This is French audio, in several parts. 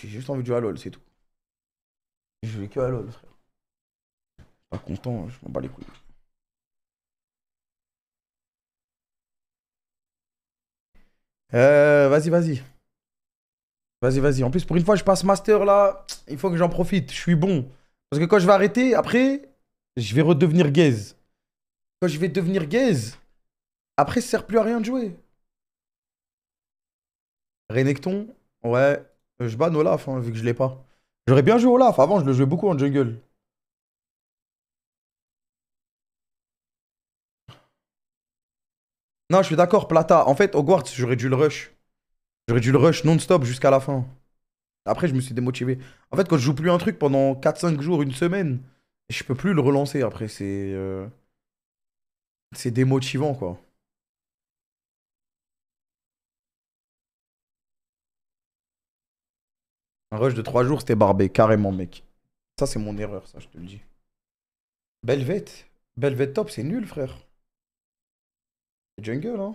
J'ai juste envie de jouer à LoL, c'est tout. Je joue que à LoL, frère. Pas content, je m'en bats les couilles. Euh, vas-y, vas-y. Vas-y, vas-y. En plus, pour une fois, je passe master là. Il faut que j'en profite. Je suis bon. Parce que quand je vais arrêter, après, je vais redevenir gaze. Quand je vais devenir gaze, après, ça sert plus à rien de jouer. Renekton, ouais. Je banne Olaf, hein, vu que je l'ai pas. J'aurais bien joué Olaf. Avant, je le jouais beaucoup en jungle. Non, je suis d'accord, Plata. En fait, Hogwarts, j'aurais dû le rush. J'aurais dû le rush non-stop jusqu'à la fin. Après, je me suis démotivé. En fait, quand je joue plus un truc pendant 4-5 jours, une semaine, je peux plus le relancer après. C'est. euh, C'est démotivant, quoi. Un rush de 3 jours, c'était barbé, carrément, mec. Ça, c'est mon erreur, ça, je te le dis. Belvet. Belvet top, c'est nul, frère. Jungle, hein.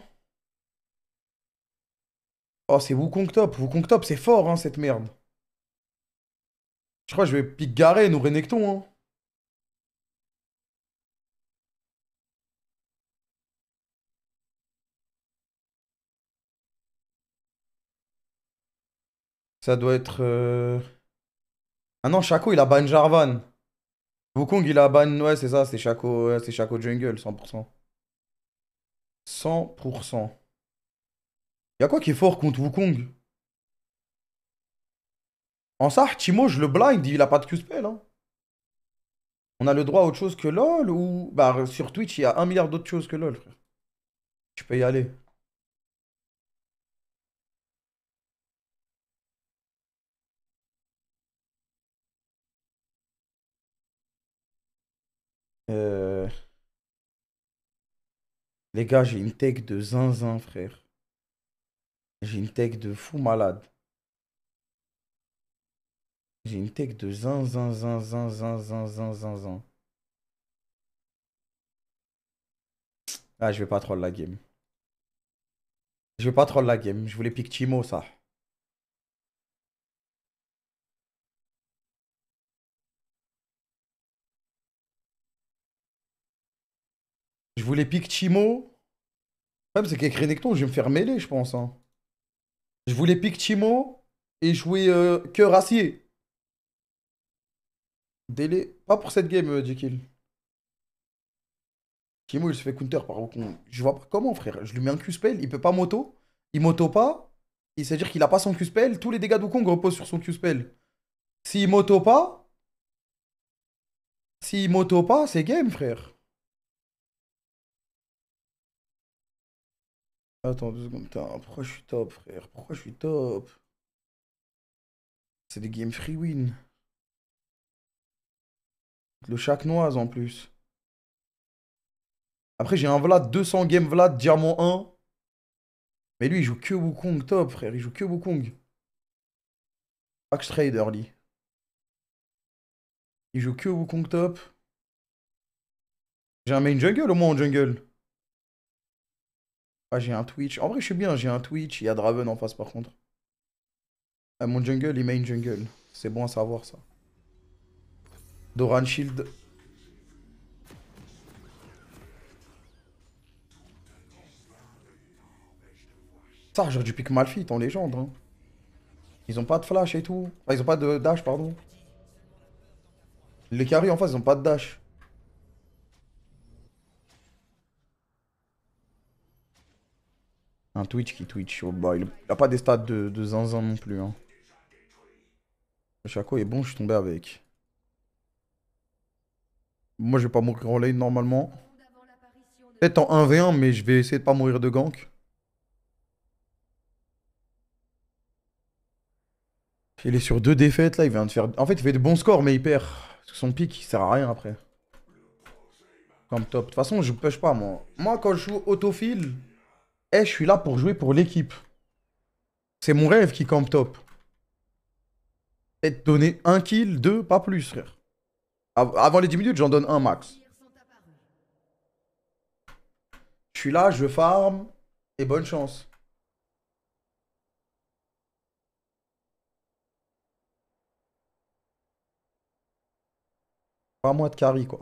Oh, c'est Wukong top. Wukong top, c'est fort, hein, cette merde. Je crois que je vais pique Garen ou Renekton, hein. Ça doit être... euh, Ah non, Shaco, il a ban Jarvan. Wukong, il a ban... Ouais, c'est ça, c'est Shaco, c'est Shaco Jungle, 100%. 100%. Y'a quoi qui est fort contre Wukong En ça, Timo, je le blind, il a pas de Q-spell. Hein. On a le droit à autre chose que LoL ou... Bah, sur Twitch, il y a un milliard d'autres choses que LoL, frère. Tu peux y aller. Euh... Les gars, j'ai une tech de zinzin, frère. J'ai une tech de fou malade. J'ai une tech de zinzin, zinzin, zinzin, zinzin, zinzin. Ah, je vais pas troll la game. Je vais pas troll la game. Je voulais pick Timo, ça. Je voulais Timo. Le problème, c'est qu'avec Renekton, je vais me faire mêler, je pense. hein. Je voulais pick Timo et jouer euh, cœur acier. Délai. Pas pour cette game, euh, Jekyll. Timo, il se fait counter par Wukong. Je vois pas comment, frère. Je lui mets un Q-spell, il peut pas moto. Il moto pas. C'est-à-dire qu'il a pas son Q-spell. Tous les dégâts de Wukong reposent sur son Q-spell. S'il moto pas. S'il moto pas, c'est game, frère. Attends deux secondes. Putain, pourquoi je suis top, frère? Pourquoi je suis top? C'est des games free win. Le chaque noise en plus. Après, j'ai un Vlad 200 game Vlad diamant 1. Mais lui, il joue que Wukong top, frère. Il joue que Wukong. Axe Trader, lui. Il joue que Wukong top. J'ai un main jungle au moins en jungle. Ah, j'ai un Twitch. En vrai, je suis bien, j'ai un Twitch. Il y a Draven en face par contre. Ah, mon jungle, il main jungle. C'est bon à savoir ça. Doran Shield. Ça, j'aurais dû pick Malphite en légende. hein. Ils ont pas de flash et tout. Ah, ils ont pas de dash, pardon. Les carrés en face, ils ont pas de dash. Un Twitch qui Twitch. Oh, bah, il a pas des stats de, zinzin non plus. Hein. Le Chaco est bon, je suis tombé avec. Moi, je vais pas mourir en lane normalement. Peut-être en 1v1, mais je vais essayer de pas mourir de gank. Il est sur deux défaites là, il vient de faire. En fait, il fait de bons scores, mais il perd. Son pic, il sert à rien après. Comme top. De toute façon, je push pas moi. Moi, quand je joue autofil, hey, je suis là pour jouer pour l'équipe. C'est mon rêve qui campe top. Être donner un kill, deux, pas plus, frère. Avant les 10 minutes, j'en donne un max. Je suis là, je farm, et bonne chance. Pas moi de carry, quoi.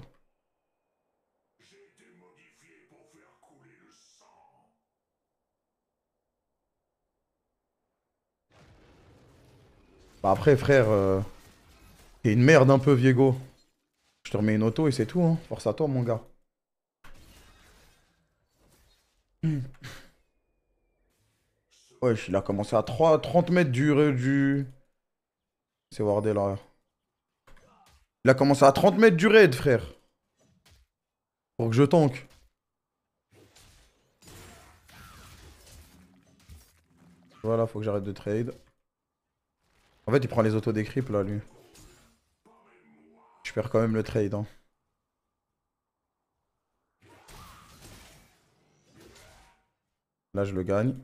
Bah après, frère, euh, t'es une merde un peu, Viego. Je te remets une auto et c'est tout, hein. Force à toi, mon gars. Wesh, il a commencé à 3, 30 mètres du... du... C'est Wardell, là. Il a commencé à 30 mètres du raid, frère. Pour que je tank. Voilà, faut que j'arrête de trade. En fait, il prend les autos des creeps, là, lui. Je perds quand même le trade, hein. Là, je le gagne.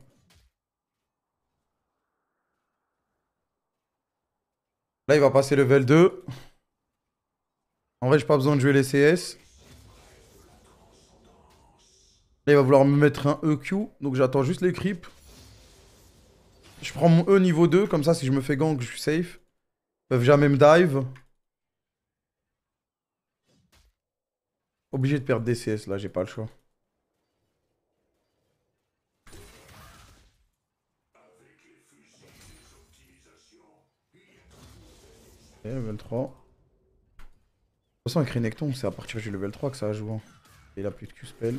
Là, il va passer level 2. En vrai, j'ai pas besoin de jouer les CS. Là, il va vouloir me mettre un EQ. Donc, j'attends juste les creeps. Je prends mon E niveau 2. Comme ça, si je me fais gank, je suis safe. Ils peuvent jamais me dive. Obligé de perdre des CS, là. J'ai pas le choix. level 3. De toute façon, avec Renekton, c'est à partir du level 3 que ça a joué. Et il a plus de Q-spell.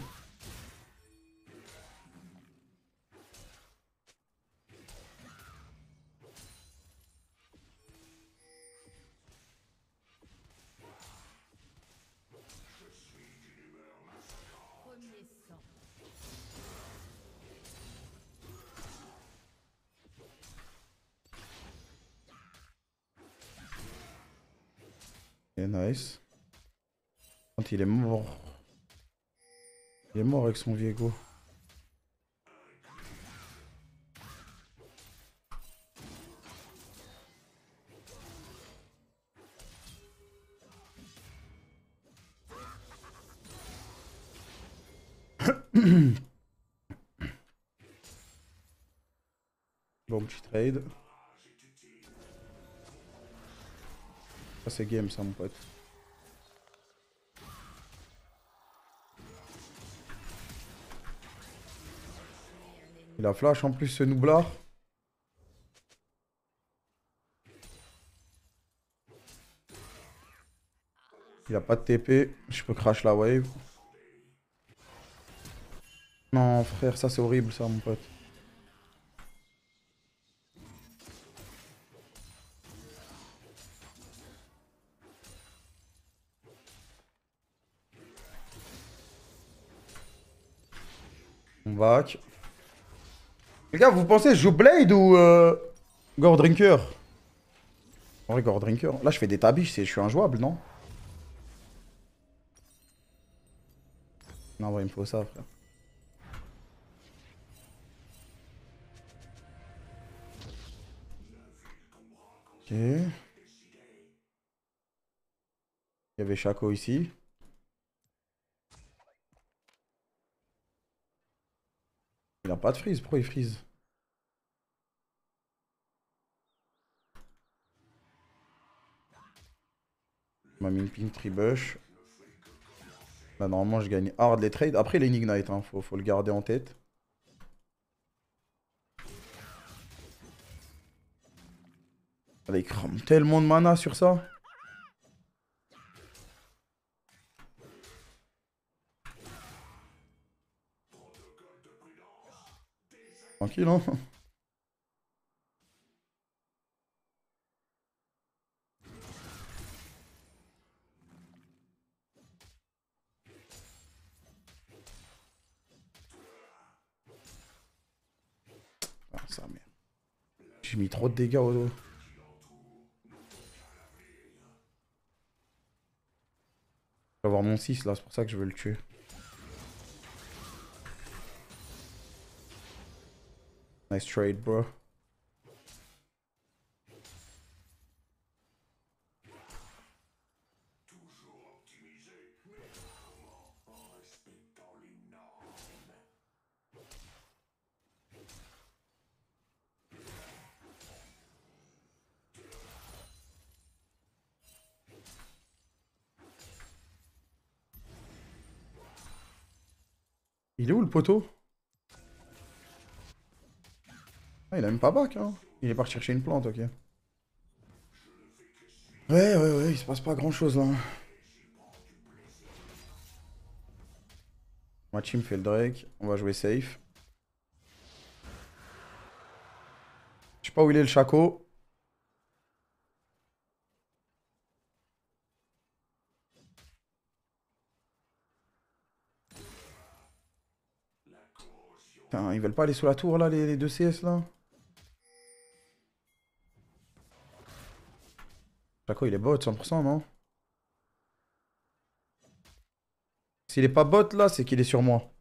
Ok, nice. Quand il est mort. Il est mort avec son Viego. bon, petit trade. Ça c'est game ça mon pote. Il a flash en plus ce noublard. Il a pas de TP. Je peux crash la wave. Non frère, ça c'est horrible ça mon pote. Les gars, vous pensez je joue Blade ou euh, Gore Drinker? En vrai, Drinker. Là, je fais des tabiches, je suis injouable, non? Non, il me faut ça, frère. Ok. Il y avait Chaco ici. Il a pas de freeze, pourquoi il freeze m'a mis une tribush. Là normalement je gagne hard les trades. Après il ignite, hein. faut, le garder en tête. il crame tellement de mana sur ça. Ah, ça, merde. J'ai mis trop de dégâts au dos. Je vais avoir mon 6 là, c'est pour ça que je veux le tuer. Nice trade, bro. Il est où le poteau? Il a même pas bac, hein. Il est parti chercher une plante, ok. Ouais, ouais, ouais, il se passe pas grand chose là. Ma team fait le Drake. On va jouer safe. Je sais pas où il est le Chaco. Putain, ils veulent pas aller sous la tour là, les, les deux CS là Chaco il est bot 100% non? S'il est pas bot là, c'est qu'il est sur moi.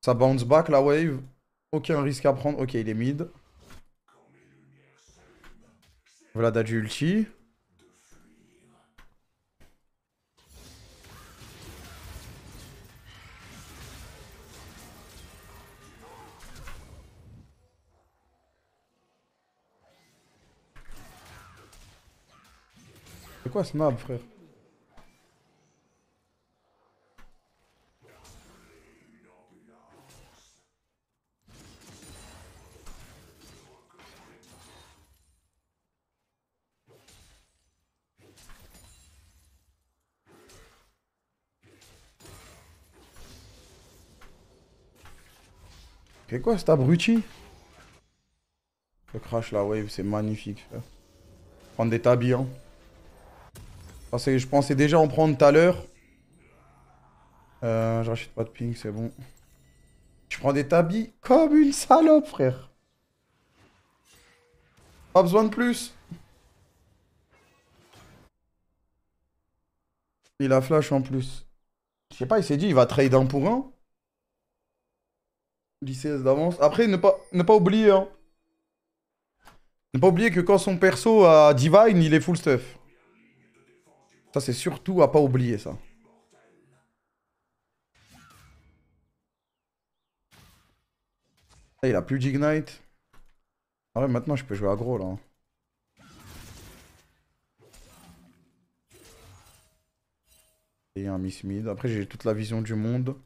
Ça bounce back la wave. Aucun risque à prendre. Ok, il est mid. Vlad a du ulti. C'est quoi ce nab, frère C'est quoi cet abruti Le crash la wave, c'est magnifique. Prendre des tabis, hein. Je pensais déjà en prendre tout à l'heure. Euh, je rachète pas de ping, c'est bon. Je prends des tabis comme une salope, frère. Pas besoin de plus. Il a flash en plus. Je sais pas, il s'est dit il va trade un pour un. 10 d'avance. Après, ne pas, ne pas oublier, hein. Ne pas oublier que quand son perso a Divine, il est full stuff. Ça, c'est surtout à pas oublier, ça. Ah, il a plus d'Ignite. Ah ouais, maintenant, je peux jouer aggro, là. Et un Miss Mid. Après, j'ai toute la vision du monde.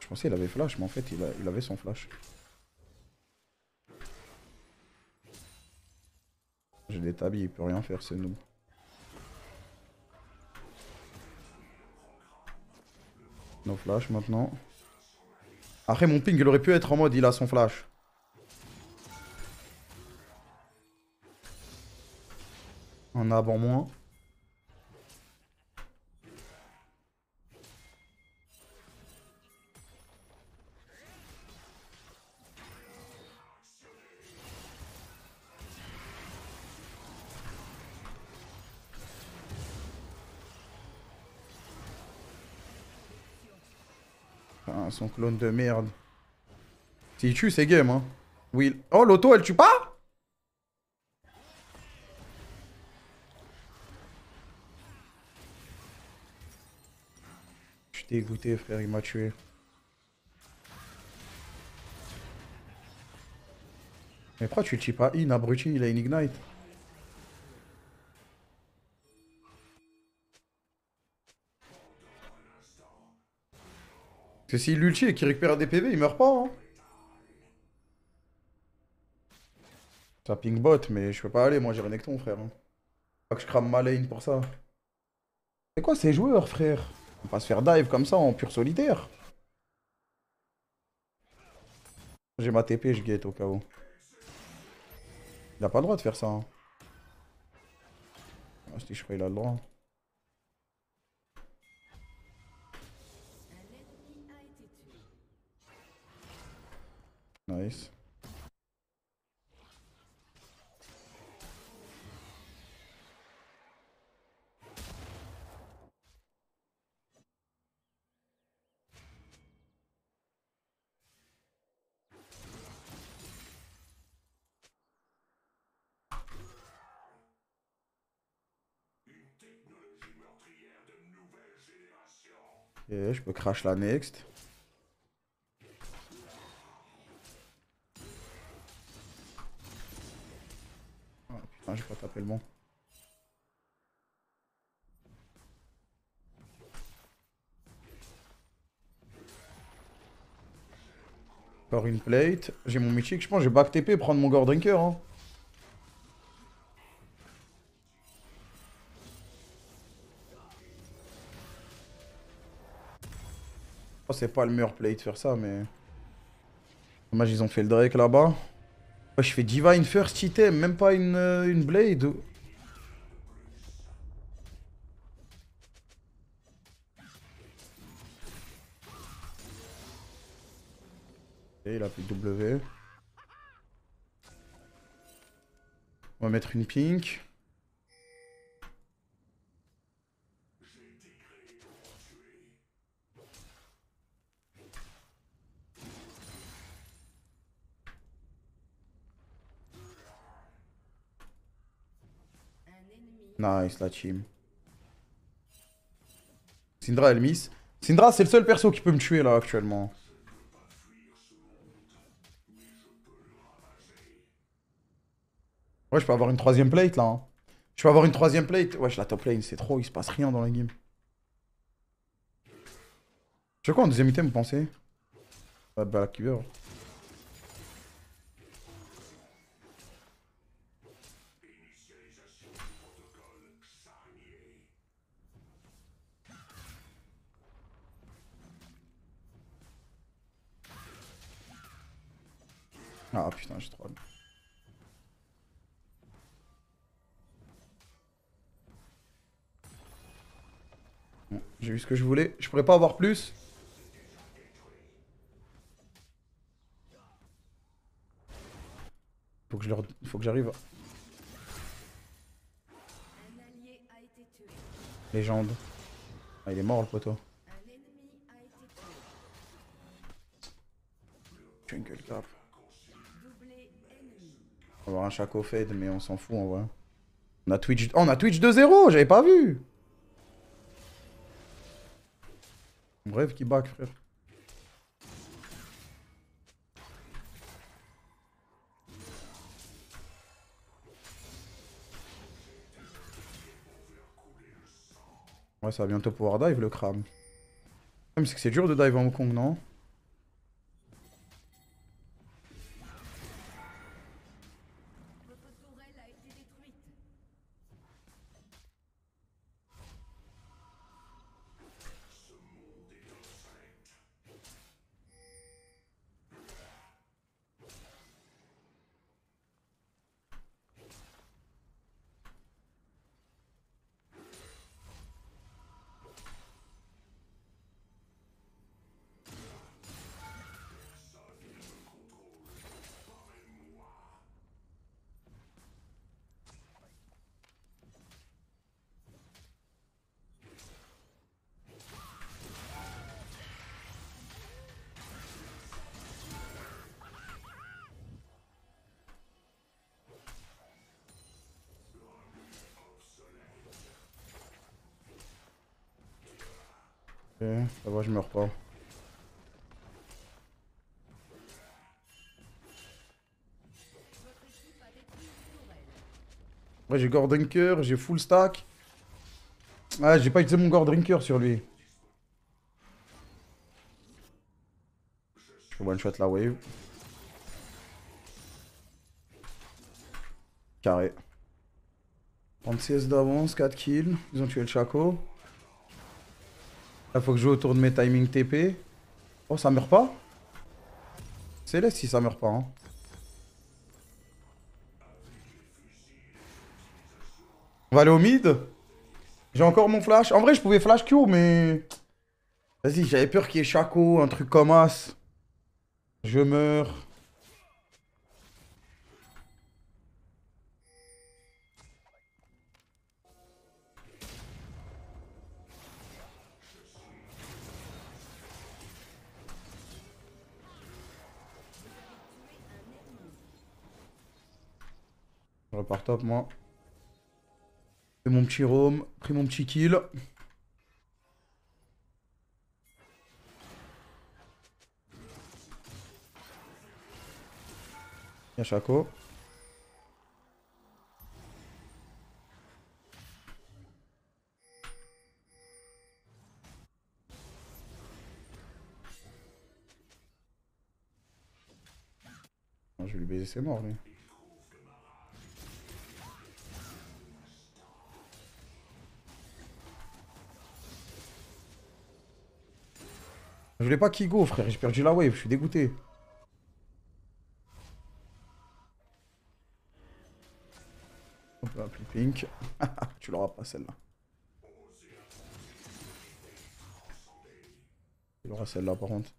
Je pensais qu'il avait flash, mais en fait, il avait son flash. J'ai des tabis, il peut rien faire, c'est nous. No flash maintenant. Après, mon ping, il aurait pu être en mode il a son flash. Un ab en moins. Son clone de merde. S'il tue, c'est game, hein. Oui. Oh, l'auto, elle tue pas suis dégoûté, frère, il m'a tué. Mais pourquoi tu le tues pas? In, abruti, il a une ignite. Parce que s'il l'ulti et qu'il récupère des PV, il meurt pas, hein. Ça ping bot, mais je peux pas aller, moi j'ai Renekton, frère. hein. Pas que je crame ma lane pour ça. C'est quoi ces joueurs, frère? On va se faire dive comme ça en pur solitaire. J'ai ma TP, je guette au cas où. Il a pas le droit de faire ça. Hein. Ah, si je crois qu'il a le droit. Nice. Et je peux crash la next. Ah putain, j'ai pas tapé le bon. Encore une plate. J'ai mon mythique. Je pense que je vais back TP prendre mon Gore Drinker. Hein. Oh, c'est pas le meilleur play de faire ça, mais... Dommage, ils ont fait le Drake là-bas. je fais Divine First item, même pas une, euh, une Blade. Et il a plus W. On va mettre une pink. Nice la team. Syndra elle miss. Syndra c'est le seul perso qui peut me tuer là actuellement. Ouais je peux avoir une troisième plate là. Hein. Je peux avoir une troisième plate. Ouais la top lane c'est trop, il se passe rien dans la game. Je quoi en deuxième item vous pensez? Bah Kiver. Ah putain, j'ai trop j'ai eu ce que je voulais. Je pourrais pas avoir plus. Faut que. Faut que j'arrive. Légende. Ah, il est mort le poteau. Jungle Cap. On va avoir un Chaco Fade, mais on s'en fout en vrai. On a Twitch, oh, on a Twitch 2-0, j'avais pas vu. Bref, qui back, frère. Ouais, ça va bientôt pouvoir dive le crame. Mais c'est que c'est dur de dive en Hong non? Ok, ça va, je meurs pas. Ouais, j'ai Gore Drinker, j'ai full stack. Ah, j'ai pas utilisé mon Gore Drinker sur lui. Je one shot la wave. Carré. 30 CS d'avance, 4 kills. Ils ont tué le Chaco. Faut que je joue autour de mes timing TP. Oh, ça meurt pas C'est laisse si ça meurt pas. Hein. On va aller au mid. J'ai encore mon flash. En vrai, je pouvais flash Q, mais... Vas-y, j'avais peur qu'il y ait Chaco, un truc comme As. Je meurs. Je repars top, moi. Fait mon petit roam, pris mon petit kill. Bien Chaco. Ah, je vais lui baiser, c'est mort lui. Je voulais pas qu'il go, frère. J'ai perdu la wave. Je suis dégoûté. Peut appeler Pink. tu l'auras pas celle-là. Tu l'auras celle-là par contre.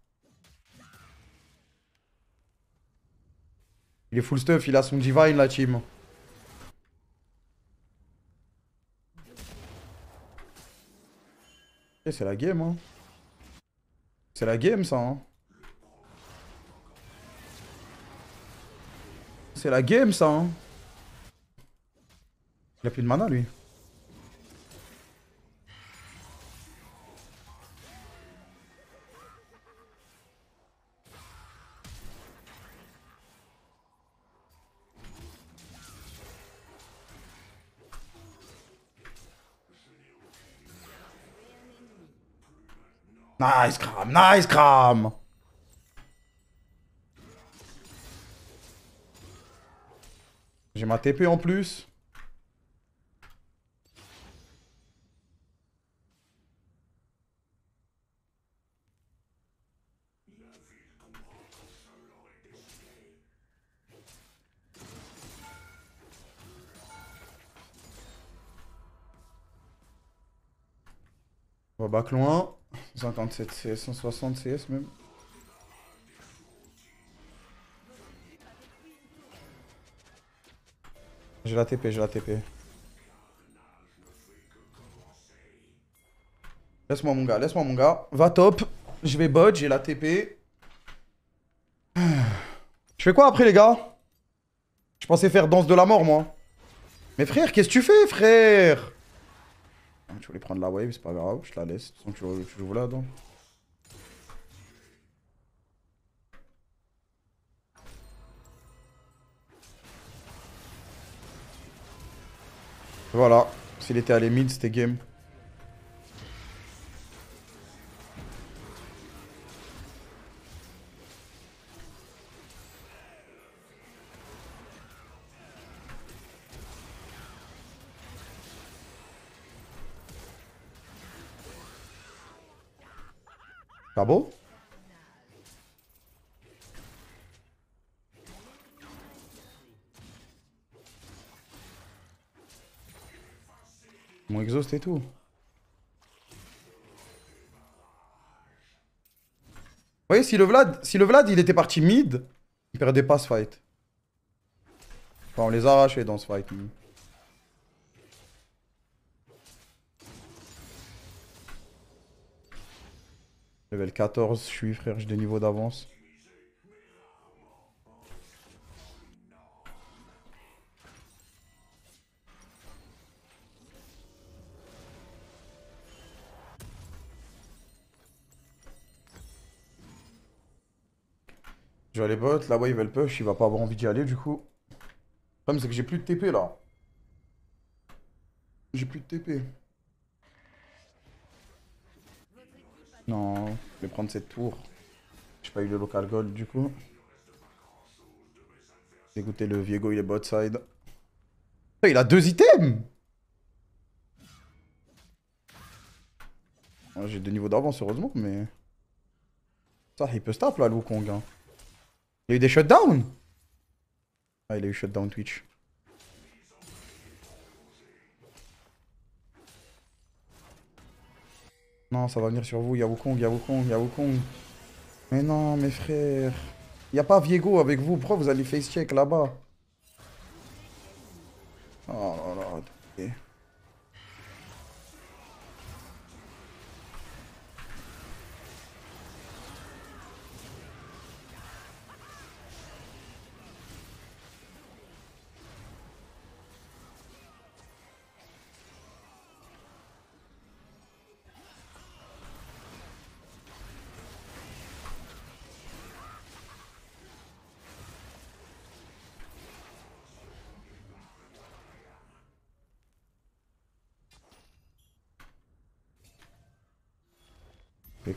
Il est full stuff, il a son divine la team. C'est la game hein. C'est la game ça hein. C'est la game ça hein. Il a plus de mana lui. Nice cram, nice cram J'ai ma TP en plus. On va back loin. 57 CS, 160 CS même. J'ai la TP, j'ai la TP. Laisse-moi mon gars, laisse-moi mon gars. Va top. Je vais bot, j'ai la TP. Je fais quoi après les gars? Je pensais faire danse de la mort moi. Mais frère, qu'est-ce que tu fais frère? Tu voulais prendre la wave, c'est pas grave, je la laisse. De toute façon, tu, joues là, donc. Voilà. S'il était allé mid, c'était game. Tout. Vous voyez, si le Vlad, si le Vlad il était parti mid, il perdait pas ce fight. Enfin, on les a arrachés dans ce fight. Level 14, je suis frère, j'ai des niveaux d'avance. Je vais aller bot, là wave elle push, il va pas avoir envie d'y aller du coup. Le problème c'est que j'ai plus de TP là. J'ai plus de TP. Non, je vais prendre cette tour. J'ai pas eu le local gold du coup. Écoutez, le Viego, il est bot side. Il a deux items J'ai deux niveaux d'avance, heureusement, mais... Ça, il peut stop là, le Wukong. Hein. Il y a eu des shutdowns Ah, il a eu shutdown Twitch. Non, ça va venir sur vous. Il y a Wukong, il y a Wukong, il y a Wukong. Mais non, mes frères. Il n'y a pas Viego avec vous. Pourquoi vous allez face check là-bas? Oh là là.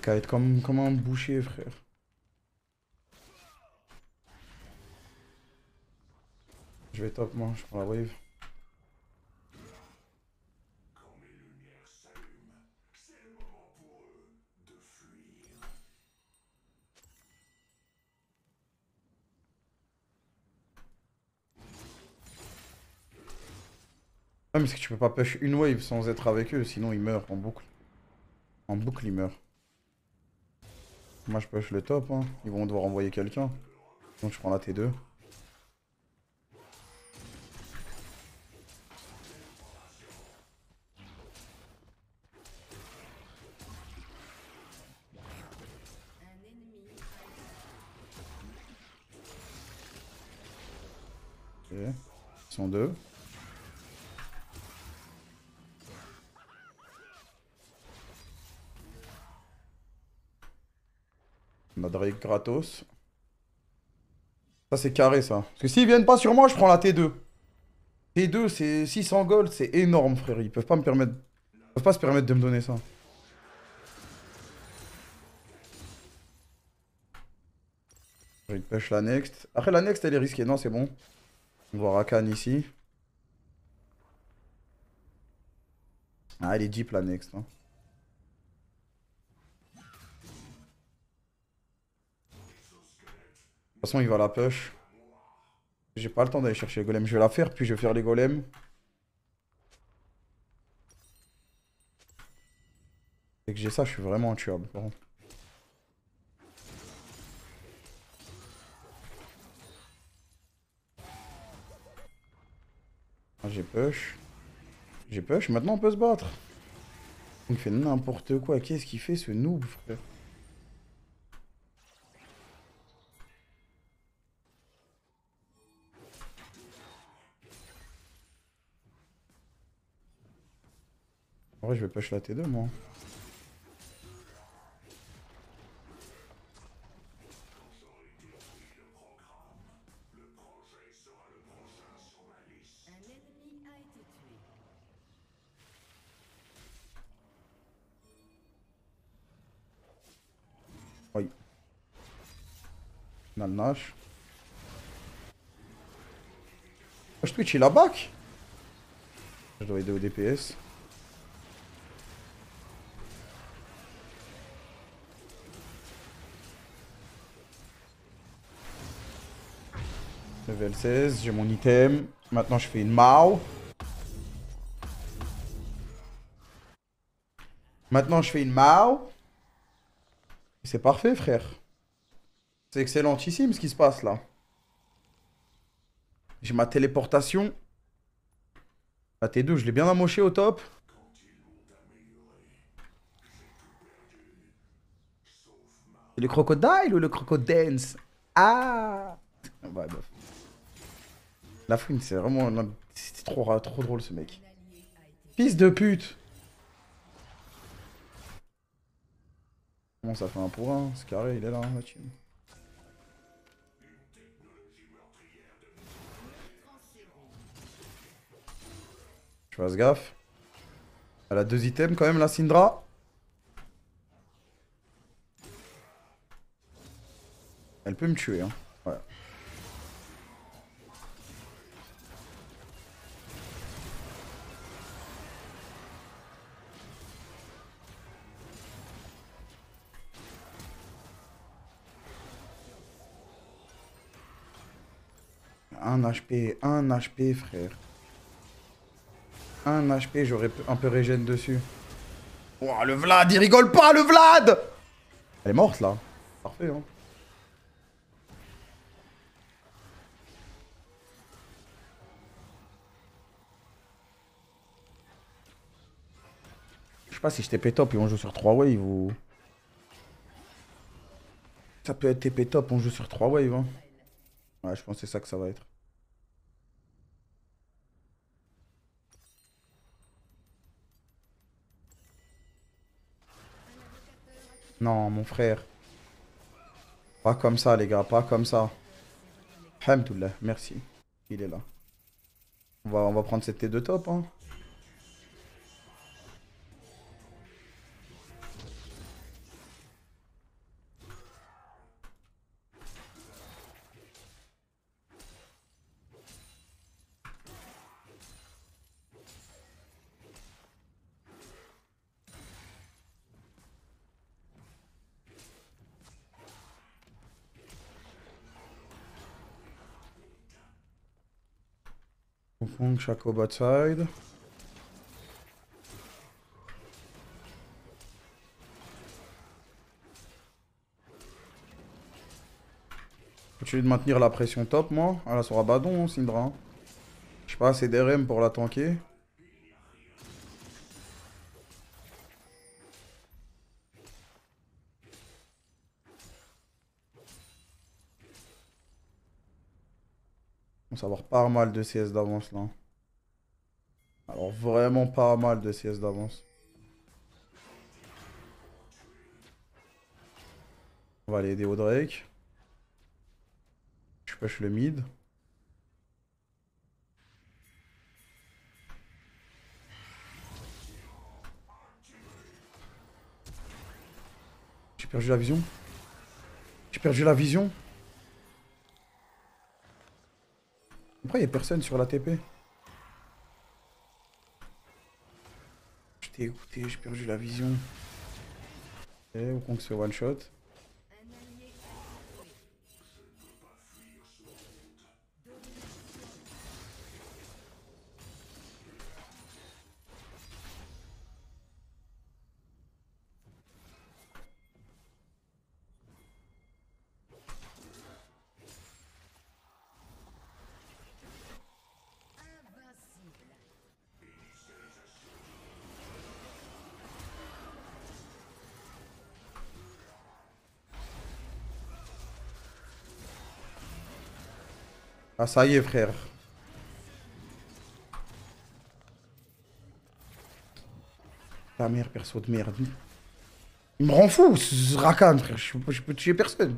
Être comme, comme un boucher, frère. Je vais top, moi, je prends la wave. Ouais, mais c'est que tu peux pas push une wave sans être avec eux, sinon ils meurent en boucle. En boucle, ils meurent. Moi, je push le top, hein. Ils vont devoir envoyer quelqu'un. Donc, je prends la T2. Gratos. Ça, c'est carré, ça. Parce que s'ils viennent pas sur moi, je prends la T2. T2, c'est 600 gold, c'est énorme, frère. Ils peuvent pas me permettre... Peuvent pas permettre de me donner ça. Je push la next. Après, la next, elle est risquée. Non, c'est bon. On va Rakan ici. Ah, elle est deep, la next. Hein. Toute façon, il va la push. J'ai pas le temps d'aller chercher les golems. Je vais la faire, puis je vais faire les golems. Dès que j'ai ça, je suis vraiment intuable. Ah, j'ai push. J'ai push. Maintenant, on peut se battre. Il fait n'importe quoi. Qu'est-ce qu'il fait, ce noob, frère? Vrai, je vais push la T2, moi. Oui. On a le Nash. Je Twitch il a back Je dois aider au DPS. Level 16, j'ai mon item. Maintenant, je fais une Mao. Maintenant, je fais une Mao. C'est parfait, frère. C'est excellentissime ce qui se passe là. J'ai ma téléportation. La T2, je l'ai bien amoché au top. Le crocodile ou le crocodance Ah la fouine, c'est vraiment... C'était trop, trop drôle, ce mec. Fils de pute Comment ça fait un pour un C'est carré, il est là, la team. Je fasse gaffe. Elle a deux items quand même, la Syndra. Elle peut me tuer, hein. Un HP, un HP, frère. Un HP, j'aurais un peu régène dessus. Oh, le Vlad, il rigole pas, le Vlad Elle est morte, là. Parfait, hein. Je sais pas si je TP top et on joue sur 3 waves ou... Ça peut être TP top, on joue sur 3 waves. Hein. Ouais, je pense que c'est ça que ça va être. Non, mon frère. Pas comme ça, les gars, pas comme ça. Alhamdoulilah, merci. Il est là. On va, on va prendre cette T2 top, hein. Shaco bot side. Continue de maintenir la pression top, moi. Ah là, sur Abaddon, hein, Syndra. Je sais pas, c'est DRM pour la tanker. On va avoir pas mal de CS d'avance là. Vraiment pas mal de CS d'avance. On va aller aider au Drake. Je push le mid. J'ai perdu la vision. J'ai perdu la vision. Pourquoi il n'y a personne sur la TP Écouté, j'ai perdu la vision. Et au se fait one shot. Ah ça y est frère. Ta mère perso de merde. Il me rend fou ce Rakan frère. Je, peux tuer personne.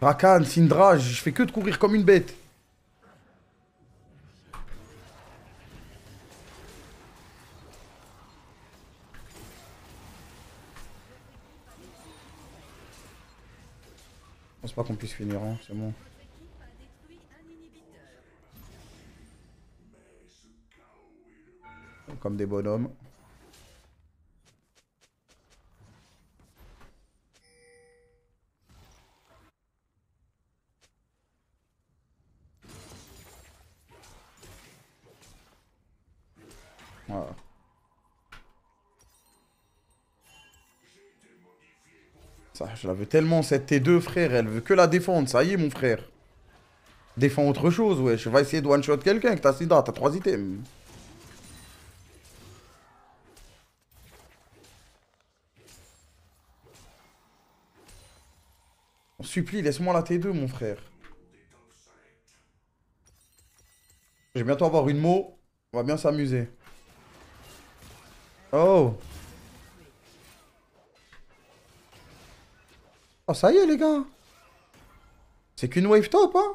Rakan, Syndra, je fais que de courir comme une bête. Je pense pas qu'on puisse finir, hein, c'est bon. Comme des bonhommes. Voilà. Ça, je la veux tellement, cette T2, frère. Elle veut que la défendre. Ça y est, mon frère. Défends autre chose, ouais. Je vais essayer de one-shot quelqu'un avec ta Sida. T'as trois items. Supplie, laisse-moi la T2, mon frère. Je vais bientôt avoir une mot. On va bien s'amuser. Oh Oh, ça y est, les gars C'est qu'une wave top, hein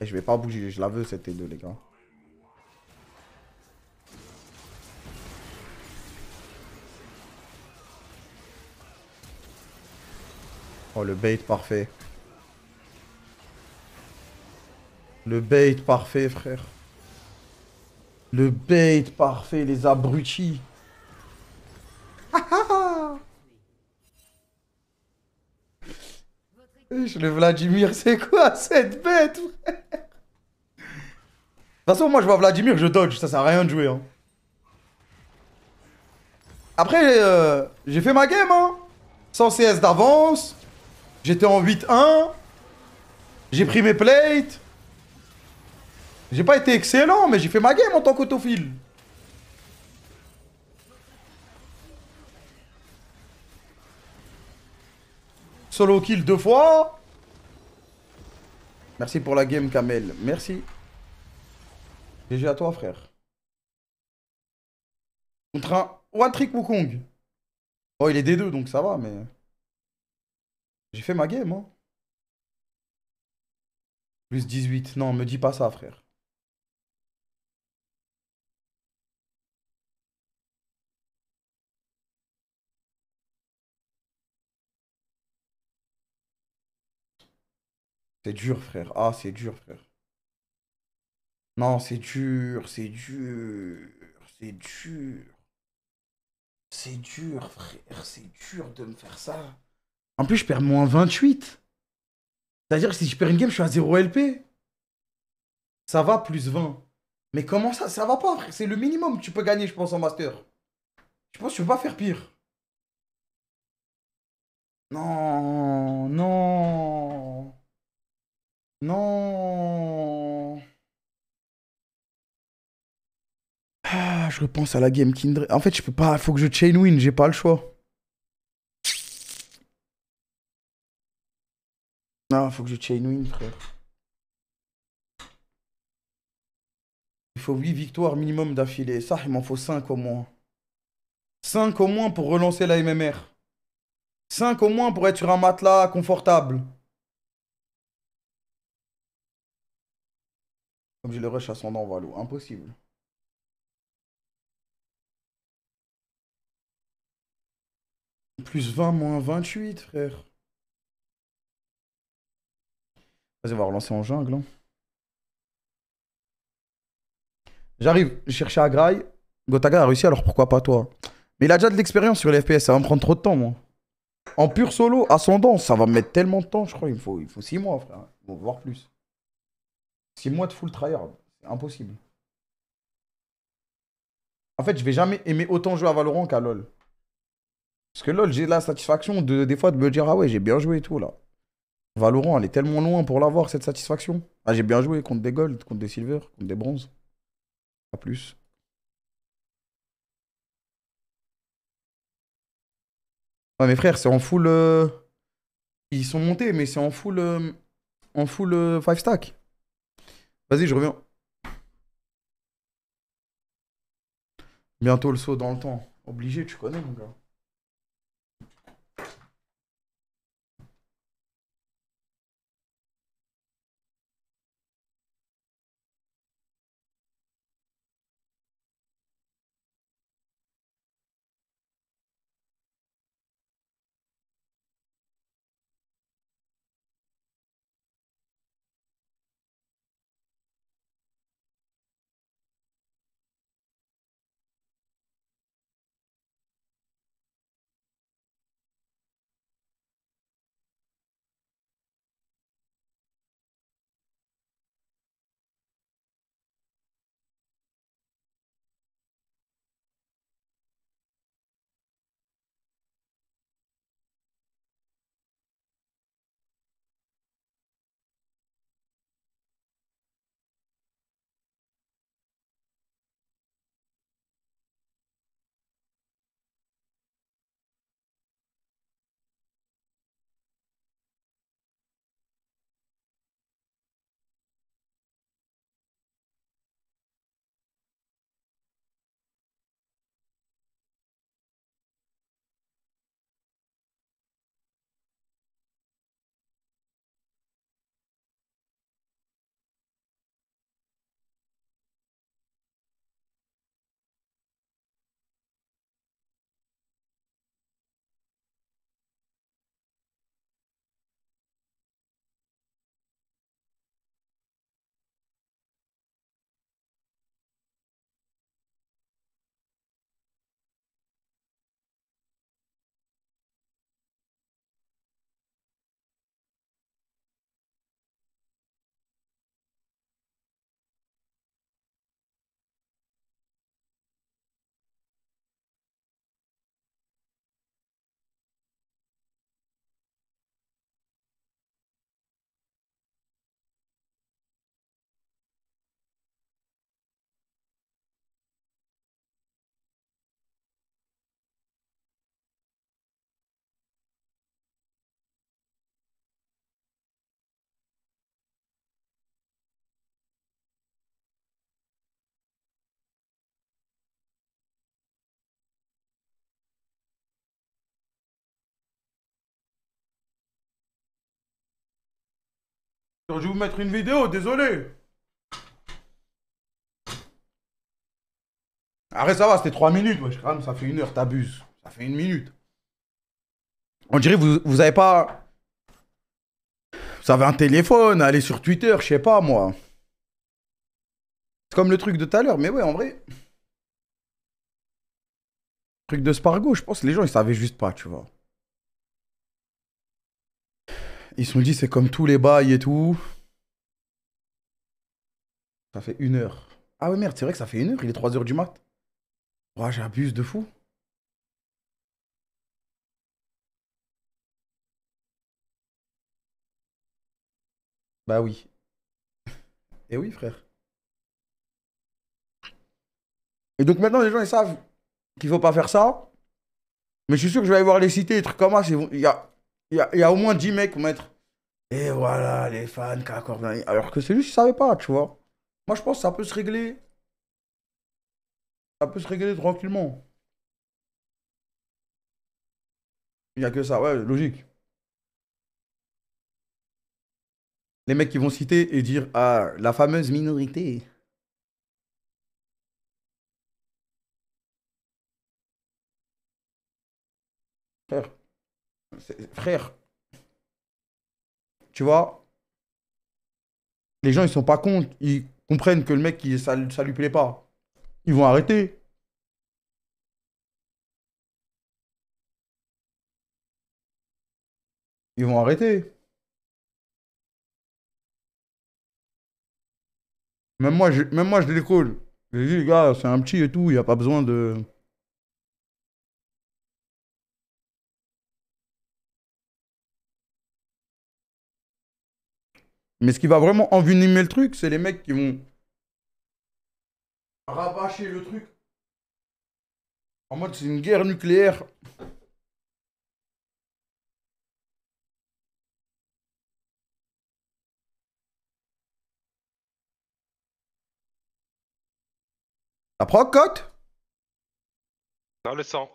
Et je vais pas bouger, je la veux, cette T2, les gars. Oh, le bait parfait. Le bait parfait, frère. Le bait parfait, les abrutis. Le Vladimir, c'est quoi cette bête, frère? De toute façon, moi, je vois Vladimir, je dodge. Ça sert à rien de jouer. Hein. Après, euh, j'ai fait ma game, hein. Sans CS d'avance. J'étais en 8-1. J'ai pris mes plates. J'ai pas été excellent, mais j'ai fait ma game en tant qu'autophile. Solo kill deux fois. Merci pour la game, Kamel. Merci. GG à toi, frère. Contre un One Trick Wukong. Oh, il est D2, donc ça va, mais... J'ai fait ma game, hein. Plus 18. Non, me dis pas ça, frère. C'est dur, frère. Ah, c'est dur, frère. Non, c'est dur, c'est dur, c'est dur. C'est dur, frère, c'est dur de me faire ça. En plus, je perds moins 28. C'est-à-dire que si je perds une game, je suis à 0 LP. Ça va plus 20. Mais comment ça Ça va pas, frère? C'est le minimum que tu peux gagner, je pense, en master. Je pense que tu peux pas faire pire. Non, non. Non. Ah, je repense à la game Kindred. En fait, je peux pas. Faut que je chain win, j'ai pas le choix. Ah, faut que je chain win, frère. Il faut 8 victoires minimum d'affilée. Ça, il m'en faut 5 au moins. 5 au moins pour relancer la MMR. 5 au moins pour être sur un matelas confortable. Comme j'ai le rush ascendant Valo. Impossible. Plus 20, moins 28, frère. Vas-y, on va relancer en jungle. hein. J'arrive, je cherchais Agraï. Gotaga a réussi, alors pourquoi pas toi? Mais il a déjà de l'expérience sur les FPS, ça va me prendre trop de temps, moi. En pur solo, ascendant, ça va me mettre tellement de temps, je crois. Il faut, il faut 6 mois, frère. Bon, voire plus. 6 mois de full tryhard. C'est impossible. En fait, je vais jamais aimer autant jouer à Valorant qu'à LoL. Parce que LoL, j'ai la satisfaction de, des fois de me dire, ah ouais, j'ai bien joué et tout, là. Valorant, elle est tellement loin pour l'avoir, cette satisfaction. Ah, j'ai bien joué contre des golds, contre des silver, contre des bronzes. Pas plus. Ouais, mes frères, c'est en full. euh, Ils sont montés, mais c'est en full. euh, En full 5 stack. Vas-y, je reviens. Bientôt le saut dans le temps. Obligé, tu connais, mon gars. Je vais vous mettre une vidéo, désolé. Arrête, ça va, c'était 3 minutes, wesh, crâne, ça fait une heure, t'abuses. Ça fait une minute. On dirait que vous, vous pas. Vous avez un téléphone, allez sur Twitter, je sais pas moi. C'est comme le truc de tout à l'heure, mais ouais, en vrai. Truc de Spargo, je pense que les gens ils savaient juste pas, tu vois. Ils se sont dit c'est comme tous les bails et tout. Ça fait une heure. Ah ouais, merde, c'est vrai que ça fait une heure, il est 3 heures du mat. Ouais, j'abuse de fou. Bah oui. Et oui, frère. Et donc maintenant, les gens, ils savent qu'il faut pas faire ça. Mais je suis sûr que je vais aller voir les cités, des trucs comme ça. Il y a, y a, y a au moins 10 mecs mettre. Et voilà, les fans, qu'accordent. Alors que c'est juste qu'ils savaient pas, tu vois. Moi, je pense que ça peut se régler. Ça peut se régler tranquillement. Il n'y a que ça, ouais, logique. Les mecs qui vont citer et dire Ah, la fameuse minorité. Frère. Frère. Tu vois, les gens, ils sont pas cons. Ils comprennent que le mec, il- ça, ça lui plaît pas. Ils vont arrêter. Ils vont arrêter. Même moi, je, même moi, je les. Je dis, les gars, c'est un petit et tout, il n'y a pas besoin de. Mais ce qui va vraiment envenimer le truc, c'est les mecs qui vont rabâcher le truc. En mode, c'est une guerre nucléaire. La proc, cote? Non, le sang.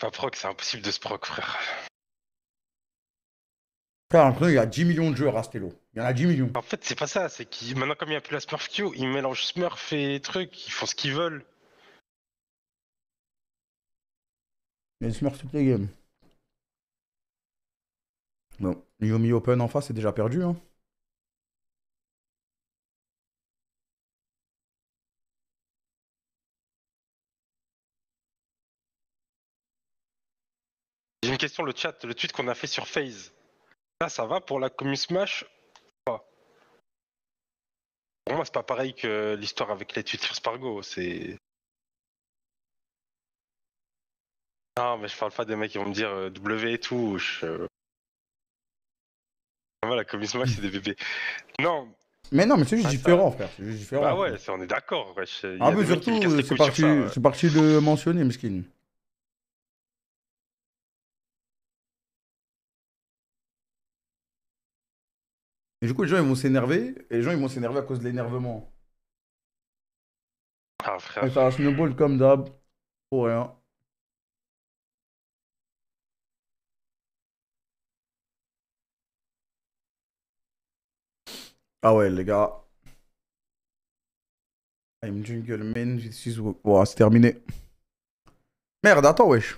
Pas proc, c'est impossible de se proc, frère. Il y a 10 millions de joueurs à Stello. Il y en a 10 millions. En fait, c'est pas ça, c'est qu'ils maintenant comme il n'y a plus la Smurf Q, ils mélangent Smurf et trucs, ils font ce qu'ils veulent. Il y a des Smurfs toutes les games. Bon, Yomi Open en face, c'est déjà perdu. Hein. J'ai une question, le chat, le tweet qu'on a fait sur FaZe. Là, ça va pour la commu Smash pas? Pour moi, c'est pas pareil que l'histoire avec les tweets sur Spargo, c'est... Non, mais je parle pas des mecs qui vont me dire euh, W et tout. Je... Moi, la commu Smash, c'est des bébés. Non, Mais non, mais c'est juste Ah, ça- différent, frère. C'est juste différent. bah ouais, ça, on est d'accord. Ah, mais surtout, c'est parti, ça, ouais. c'est parti de mentionner, Miskin. Et du coup, les gens, ils vont s'énerver. Et les gens, ils vont s'énerver à cause de l'énervement. Ah, Et frère. ça snowball comme d'hab. Pour rien. Ah ouais, les gars. I'm jungle man, this is... Bon, c'est terminé. Merde, attends, wesh.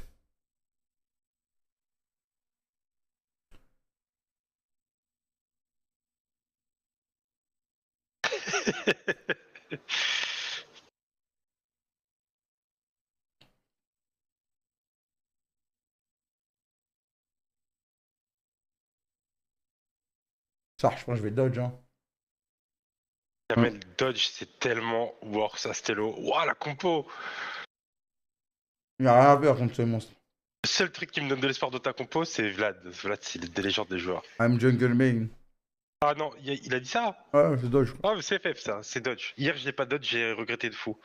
Ça, je pense que je vais dodge, hein. Kamel Dodge, c'est tellement worse à Stello. Ouah, la compo Il n'y a rien à faire contre ce monstre. Le seul truc qui me donne de l'espoir de ta compo, c'est Vlad. Vlad, c'est des légendes des joueurs. I'm jungle main. Ah non, il a, il a dit ça Ouais, c'est dodge. Ah, mais c'est FF ça, c'est Dodge. Hier, je l'ai pas Dodge, j'ai regretté de fou.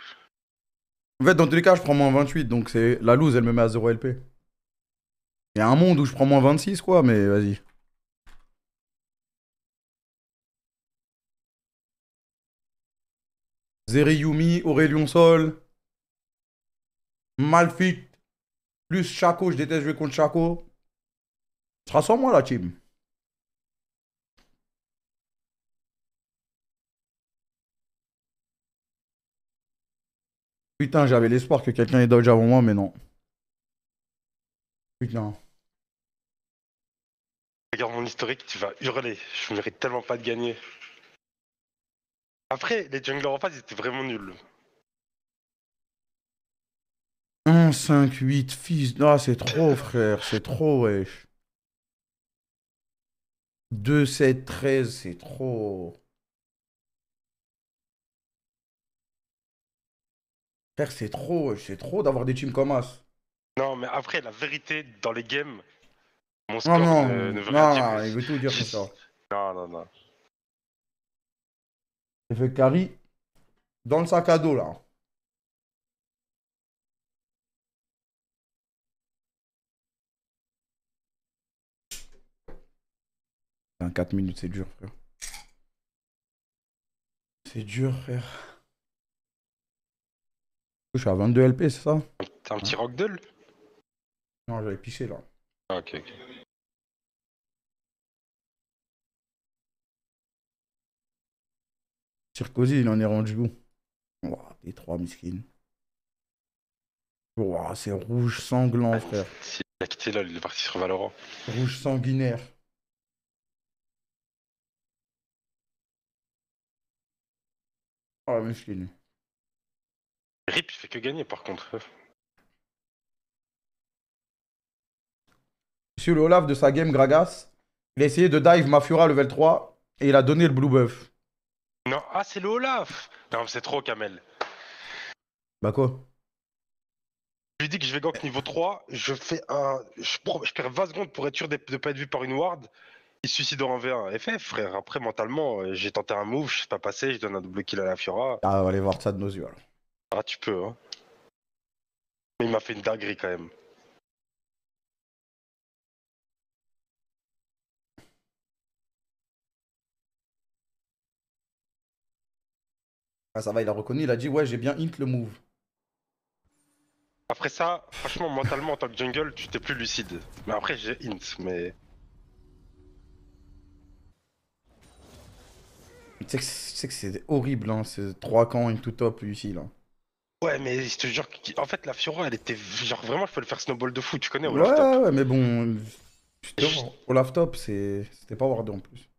En fait, dans tous les cas, je prends moins 28, donc c'est la loose, elle me met à 0 LP. Il y a un monde où je prends moins 26, quoi, mais vas-y. Zeriyumi, Aurelion Sol, Malfit, plus Chaco, je déteste jouer contre Chaco. Ce sera sans moi la team. Putain, j'avais l'espoir que quelqu'un ait dodge avant moi, mais non. Putain. Regarde mon historique, tu vas hurler. Je mérite tellement pas de gagner. Après, les junglers en face, ils étaient vraiment nuls. 1, 5, 8, fils. Ah, c'est trop, frère. C'est trop, wesh. 2, 7, 13, c'est trop. Frère, c'est trop, c'est trop d'avoir des teams comme As. Non, mais après, la vérité, dans les games, mon Non, score non, ne, ne veut non, rien dire. non, il veut tout dire comme ça. Non, non, non. Il fait carry dans le sac à dos là. Putain, 4 minutes, c'est dur, frère. C'est dur, frère. Je suis à 22 LP, c'est ça? T'as un petit rockdoll Non, j'avais piché là. Ah, ok, ok. Circosi, il en est rendu où? Ouah, des 3 miskines. Ouah, c'est rouge sanglant, frère. Si, il a quitté là, il est parti sur Valorant. Rouge sanguinaire. Oh, miskine. Rip, il fait que gagner par contre. Sur le Olaf de sa game Gragas, il a essayé de dive Mafura level 3 et il a donné le blue buff. Non, ah, c'est le Olaf Non, mais c'est trop, Kamel. Bah quoi? Je lui dis que je vais gank niveau 3, je fais un. Je, perds 20 secondes pour être sûr de ne pas être vu par une ward. Il se suicide en 1v1. FF, frère. Après, mentalement, euh, j'ai tenté un move, je suis pas passé, je donne un double kill à la Fiora. Ah, on va aller voir ça de nos yeux alors. Ah, tu peux, hein. Mais il m'a fait une dinguerie quand même. Ah, ça va, il a reconnu, il a dit ouais, j'ai bien int le move. Après ça, franchement, mentalement, en tant que jungle, tu t'es plus lucide. Mais après, j'ai int, mais. Tu sais que c'est- horrible, hein, ces 3 camps into top ici là. Ouais, mais je te jure, qu'- en fait, la Fiora, elle était. Genre, vraiment, je peux le faire snowball de fou, tu connais, Ouais, Olaf Top. ouais, mais bon. putain, Olaf top, c'est- c'était pas wardé en plus.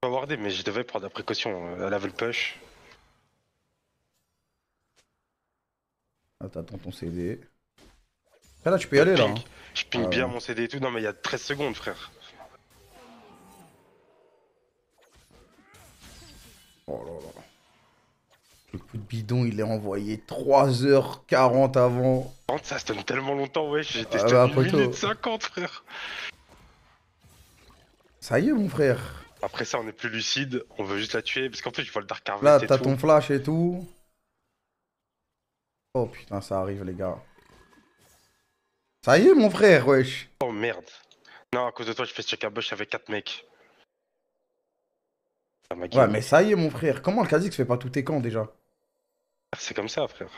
pas wardé, mais je devais prendre la précaution. euh, Elle avait le push. Ah, t'attends ton CD. Ah, là, tu peux y aller là. hein. Je ping Ah bien ouais. mon CD et tout. Non, mais il y a 13 secondes, frère. Oh là là. Le coup de bidon, il est envoyé 3h40 avant. Ça se donne tellement longtemps, ouais. J'ai Ah testé bah, 1 poteau. minute 50, frère. Ça y est, mon frère. Après ça, on est plus lucide. On veut juste la tuer. Parce qu'en fait, je vois le Dark Harvest Là, t'as tout. ton flash et tout. Oh putain, ça arrive, les gars. Ça y est, mon frère, wesh. Oh merde. Non, à cause de toi, je fais check à bush avec 4 mecs. Ah, Ouais, mais ça y est, mon frère. Comment le Kha'Zix fait pas tous tes camps déjà? C'est comme ça, frère.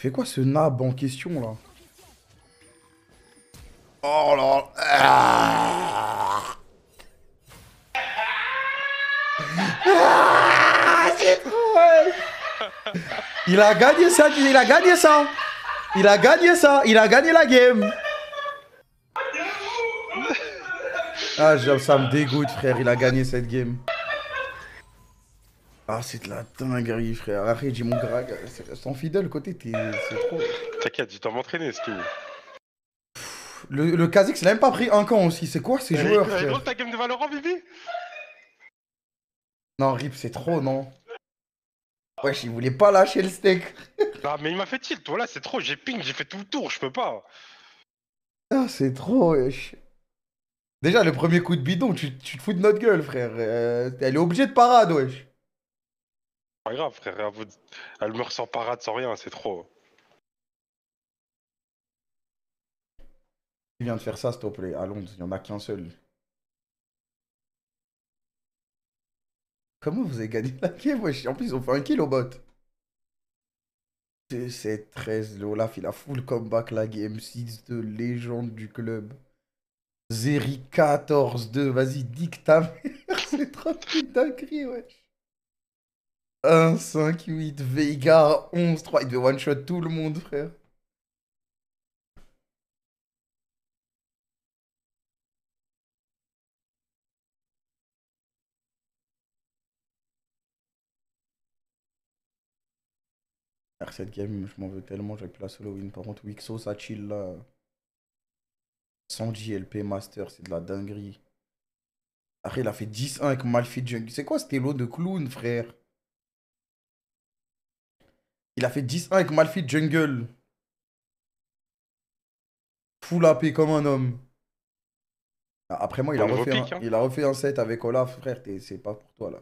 Fait quoi ce nab en question là Oh là ah Ah, c'est trop, ouais. Il a gagné ça, il a gagné ça Il a gagné ça, il a gagné la game Ah, ça me dégoûte, frère, il a gagné cette game. Ah, c'est de la dinguerie, frère. Arrête, j'ai mon grag. Son fidèle côté, t'es- c'est trop. T'inquiète, je dois m'entraîner, c'est tout. Le, le Kha'Zix, il a même pas pris un camp aussi. C'est quoi ces joueurs, Elle est frère ta game de Valorant, Bibi Non, Rip, c'est trop, non Wesh, il voulait pas lâcher le steak. Ah, mais il m'a fait tilt, voilà, c'est trop. J'ai ping, j'ai fait tout le tour, je peux pas. Ah, c'est trop, wesh. Déjà, le premier coup de bidon, tu, tu te fous de notre gueule, frère. Euh, elle est obligée de parade, wesh. Pas grave, frère. à vous de- Elle meurt sans parade, sans rien, c'est trop. Qui vient de faire ça, s'il te plaît, à Londres Il y en a qu'un seul. Comment vous avez gagné la game, wesh? En plus, ils ont fait un kill au bot. 7 13 le Olaf, il a full comeback la game 6 de légende du club. Zeri 14-2, vas-y, dick ta mère, c'est trop une dinguerie, wesh. 1, 5, 8, Veigar 11, 3, il devait one-shot tout le monde, frère. Cette game, je m'en veux tellement, j'aurais pu la solo win. Par contre, Wixo, ça là. 100 JLP Master, c'est de la dinguerie. Après, il a fait 10-1 avec Malfi Jungle. C'est quoi ce lot de clown, frère? Il a fait 10-1 avec Malfi Jungle. Full AP comme un homme. Après moi, il a, Bon, nouveau refait pic, un, hein. il a refait un set avec Olaf, frère. t'es- C'est pas pour toi, là.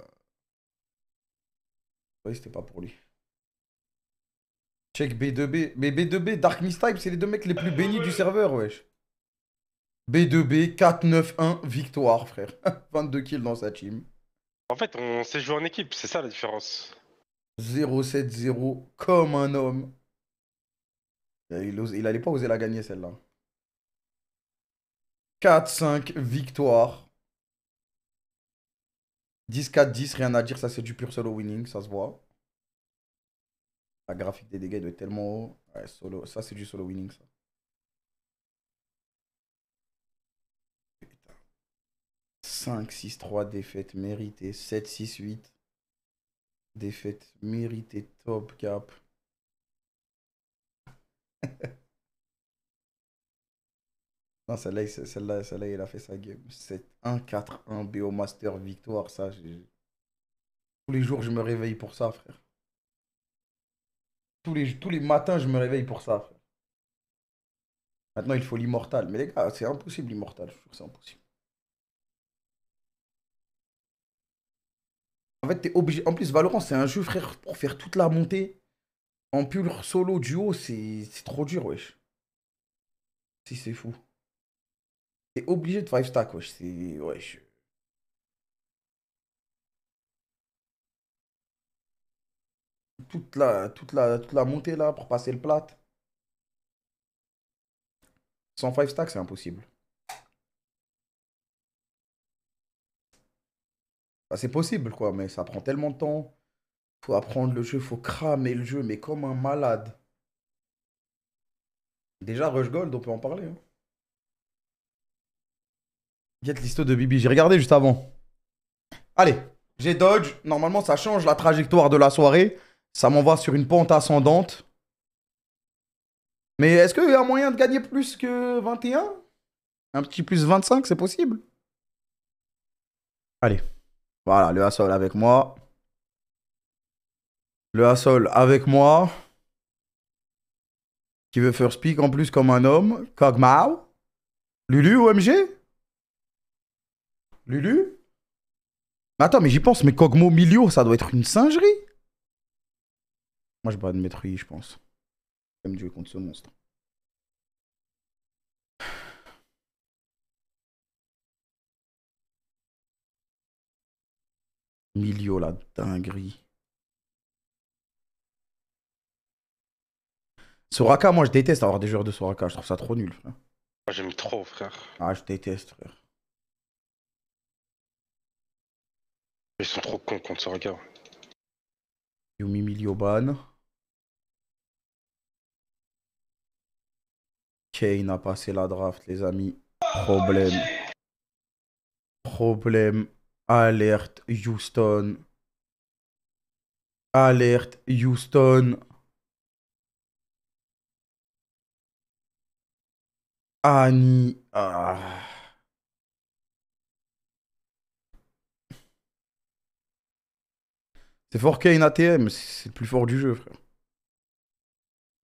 Oui, c'était pas pour lui. Check B2B. Mais B2B, Dark Mist Type, c'est les deux mecs les plus bénis du serveur, wesh. B2B, 4-9-1, victoire, frère. 22 kills dans sa team. En fait, on sait jouer en équipe, c'est ça la différence. 0-7-0, comme un homme. Il, ose- il allait pas oser la gagner, celle-là. 4-5, victoire. 10-4-10, rien à dire, ça c'est du pur solo winning, ça se voit. La graphique des dégâts doit être tellement haut. Ouais, solo, ça c'est du solo winning, ça. Putain. 5-6-3, défaite méritée. 7-6-8. Défaite méritée, top cap. non, celle-là, celle-là, celle-là, il a fait sa game. 7-1-4-1 BO Master victoire, ça. Tous les jours, je me réveille pour ça, frère. Tous les, tous les matins, je me réveille pour ça, frère. Maintenant, il faut l'immortal. Mais les gars, c'est impossible l'immortal. Je trouve que c'est impossible. En fait, t'es obligé. En plus, Valorant, c'est un jeu, frère, pour faire toute la montée. En pur solo duo, c'est trop dur, wesh. Si, c'est fou. T'es obligé de 5 stack, wesh. C'est. Wesh. Toute la, toute, la, toute la montée là pour passer le plat. Sans 5 stack, c'est impossible. Bah, c'est possible, quoi, mais ça prend tellement de temps. Faut apprendre le jeu, faut cramer le jeu, mais comme un malade. Déjà, Rush Gold, on peut en parler. Hein. Get l'histo de Bibi, j'ai regardé juste avant. Allez, j'ai dodge. Normalement, ça change la trajectoire de la soirée. Ça m'envoie sur une pente ascendante. Mais est-ce qu'il y a moyen de gagner plus que 21 Un? Petit plus 25, c'est possible? Allez. Voilà, le Hassol avec moi. Le Hassol avec moi. Qui veut first pick en plus comme un homme. Kogmao. Lulu, OMG Lulu? Mais Attends, mais j'y pense, mais Kogmo Milio, ça doit être une singerie. Moi, je vais mettre I, je pense. J'aime jouer contre ce monstre. Milio, la dinguerie. Soraka, moi je déteste avoir des joueurs de Soraka, je trouve ça trop nul. frère. Moi, j'aime trop, frère. Ah, je déteste, frère. Ils sont trop cons contre Soraka. Yumi Milioban. Kane a passé la draft, les amis. Problème. Problème. Alerte Houston. Alerte Houston. Annie. Ah. C'est fort Kane ATM, c'est le plus fort du jeu, frère.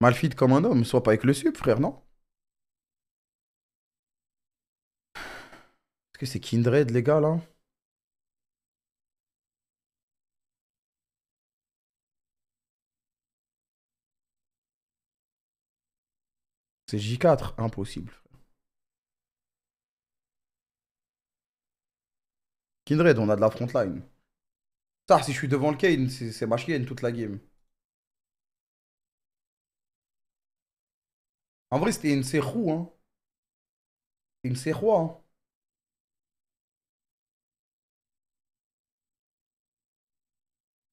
Malfit comme un homme, soit pas avec le sup, frère, non? Est-ce que c'est Kindred, les gars, là? C'est J4, impossible. Kindred, on a de la frontline. Ça, si je suis devant le Kane, c'est ma chienne toute la game. En vrai, c'était une Serrou, hein. Une Serrois, hein.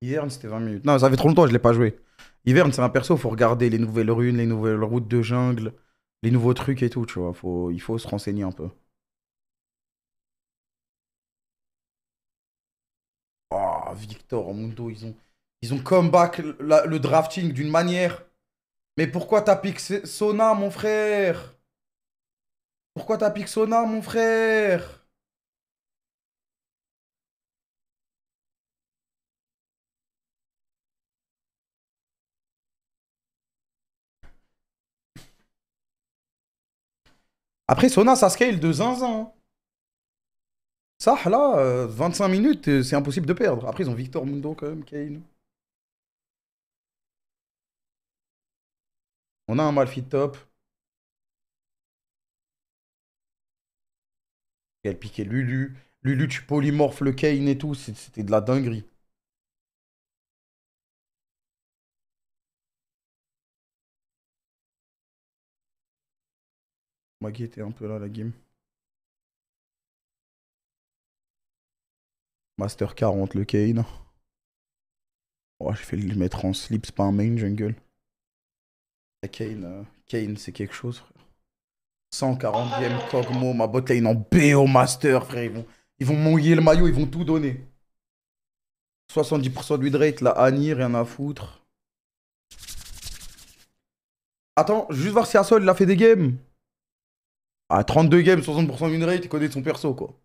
Hiverne, c'était 20 minutes. Non, ça fait trop longtemps je l'ai pas joué. Hiverne, c'est un perso, faut regarder les nouvelles runes, les nouvelles routes de jungle, les nouveaux trucs et tout, tu vois. Il faut se renseigner un peu. Oh, Victor, Mundo, ils ont, ils ont comeback le drafting d'une manière. Mais pourquoi t'as S- Sona, mon frère? Pourquoi t'as pick Sona, mon frère? Après, Sona, ça scale de zinzin. Ça, là, euh, 25 minutes, euh, c'est impossible de perdre. Après, ils ont Victor Mundo quand même, Kane. On a un Malfi top. Elle piquait Lulu. Lulu, tu polymorphes le Kane et tout. C'était de la dinguerie. Maggie était un peu là, la game. Master 40, le Kane. Oh, j'ai fait le mettre en slip, c'est pas un main jungle. Kane, euh, Kane c'est quelque chose, frère. 140ème Kogmo, ma botlane en BO Master, frère. Ils vont, ils vont mouiller le maillot, ils vont tout donner. 70% de rate, la Annie, rien à foutre. Attends, juste voir si Asol il a fait des games. Ah, 32 games, 60% de win rate, il connaît son perso, quoi.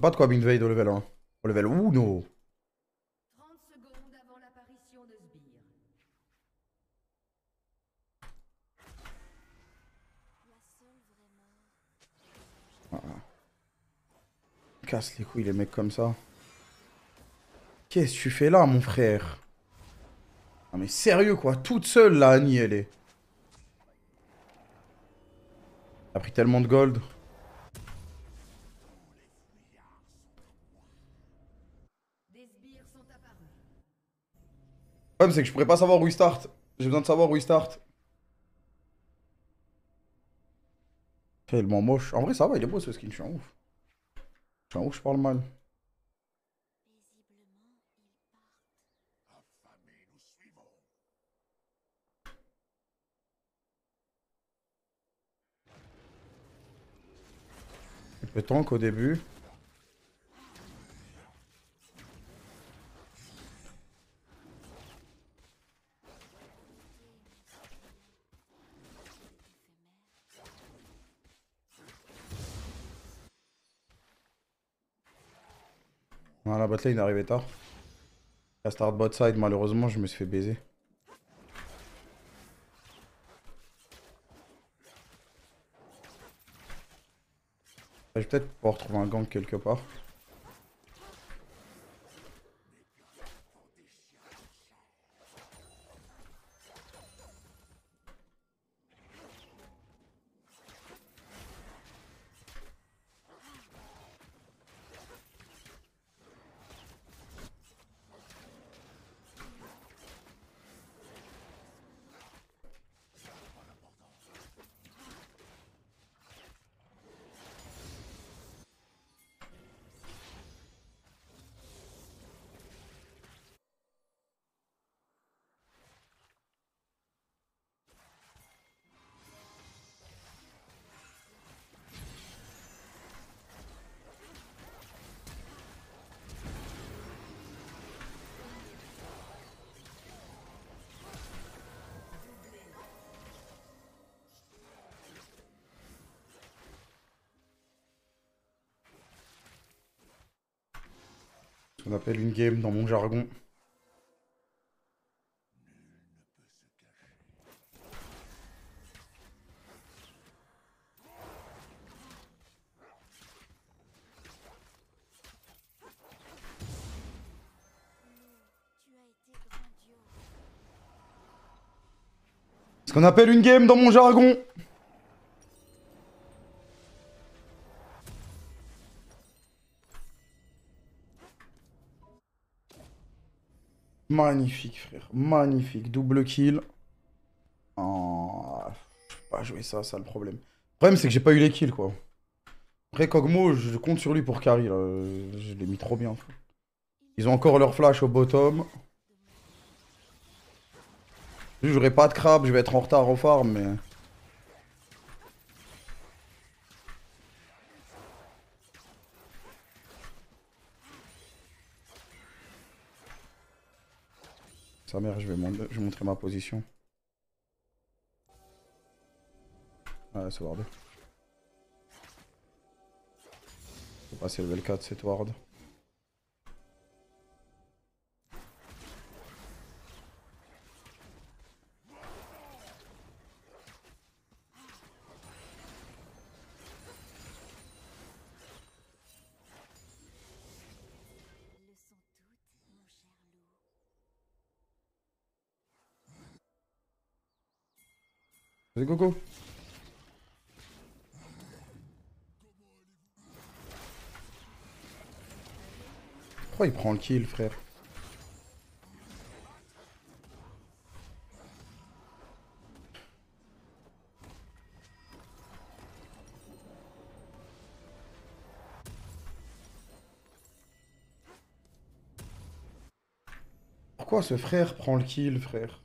Pas de quoi Binvade au level 1. Au level 1, 30 secondes avant l'apparition de Sbire. Casse les couilles les mecs comme ça. Qu'est-ce que tu fais là mon frère? Non mais sérieux quoi, toute seule là Annie elle est. T'as pris tellement de gold. Des sbires sont apparus. Le problème c'est que je pourrais pas savoir où il start. J'ai besoin de savoir où il start. Tellement moche. En vrai ça va, il est beau ce skin, je suis un ouf. Je suis un ouf, je parle mal. Peut tank au début. Voilà, la botlane est arrivée tard. La start bot side, malheureusement, je me suis fait baiser. Je vais peut-être pouvoir trouver un gank quelque part. Appelle une game dans mon jargon. Ce qu'on appelle une game dans mon jargon. Magnifique, frère. Magnifique. Double kill. Oh, je peux pas jouer ça, ça le problème. Le problème, c'est que j'ai pas eu les kills, quoi. Après, Kogmo, je compte sur lui pour carry. Je l'ai mis trop bien. Ils ont encore leur flash au bottom. J'aurai pas de crabe, je vais être en retard au farm, mais... Sa mère, je vais, montrer ma position. Ouais, c'est ward. Faut passer level 4, c'est ward. Go, go. Pourquoi il prend le kill, frère Pourquoi ce frère prend le kill, frère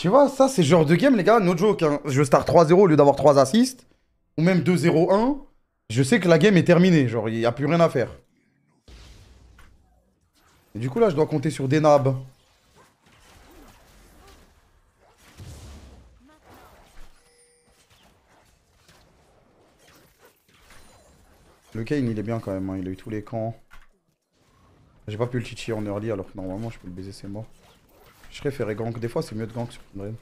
tu vois, ça, c'est ce genre de game, les gars, no joke. hein. Je start 3-0 au lieu d'avoir 3 assists, ou même 2-0-1. Je sais que la game est terminée, genre, il n'y a plus rien à faire. Et du coup, là, je dois compter sur des nabs. Le Kane, il est bien quand même, hein, il a eu tous les camps. J'ai pas pu le chichi en early, alors que normalement, je peux le baiser, c'est mort. Je préférais gank. Des fois, c'est mieux de gank sur Kindred.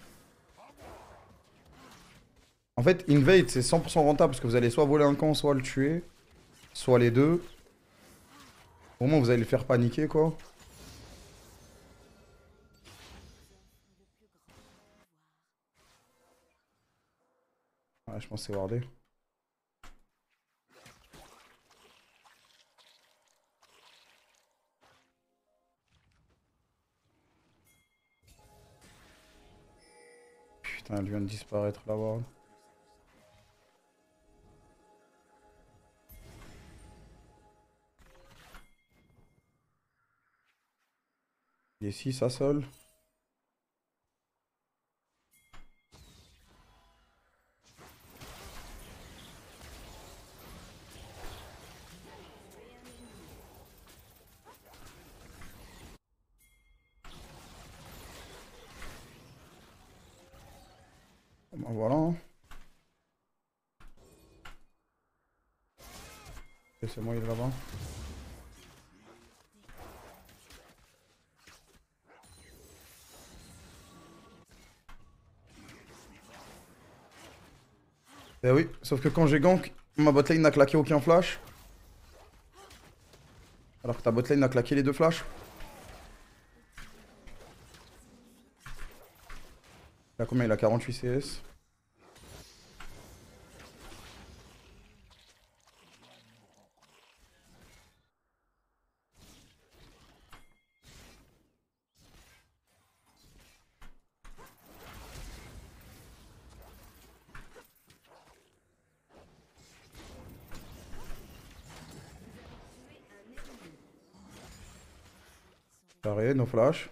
En fait, invade, c'est 100% rentable parce que vous allez soit voler un camp, soit le tuer. Soit les deux. Au moins, vous allez le faire paniquer, quoi. Ouais, je pense que c'est wardé. Putain, elle vient de disparaître ward. Il est 6 à sol. Voilà. C'est moi, il est là-bas. Eh oui, sauf que quand j'ai gank, ma botlane n'a claqué aucun flash. Alors que ta botlane a claqué les deux flashs. Il a combien? Il a 48 CS. Carré, no flash.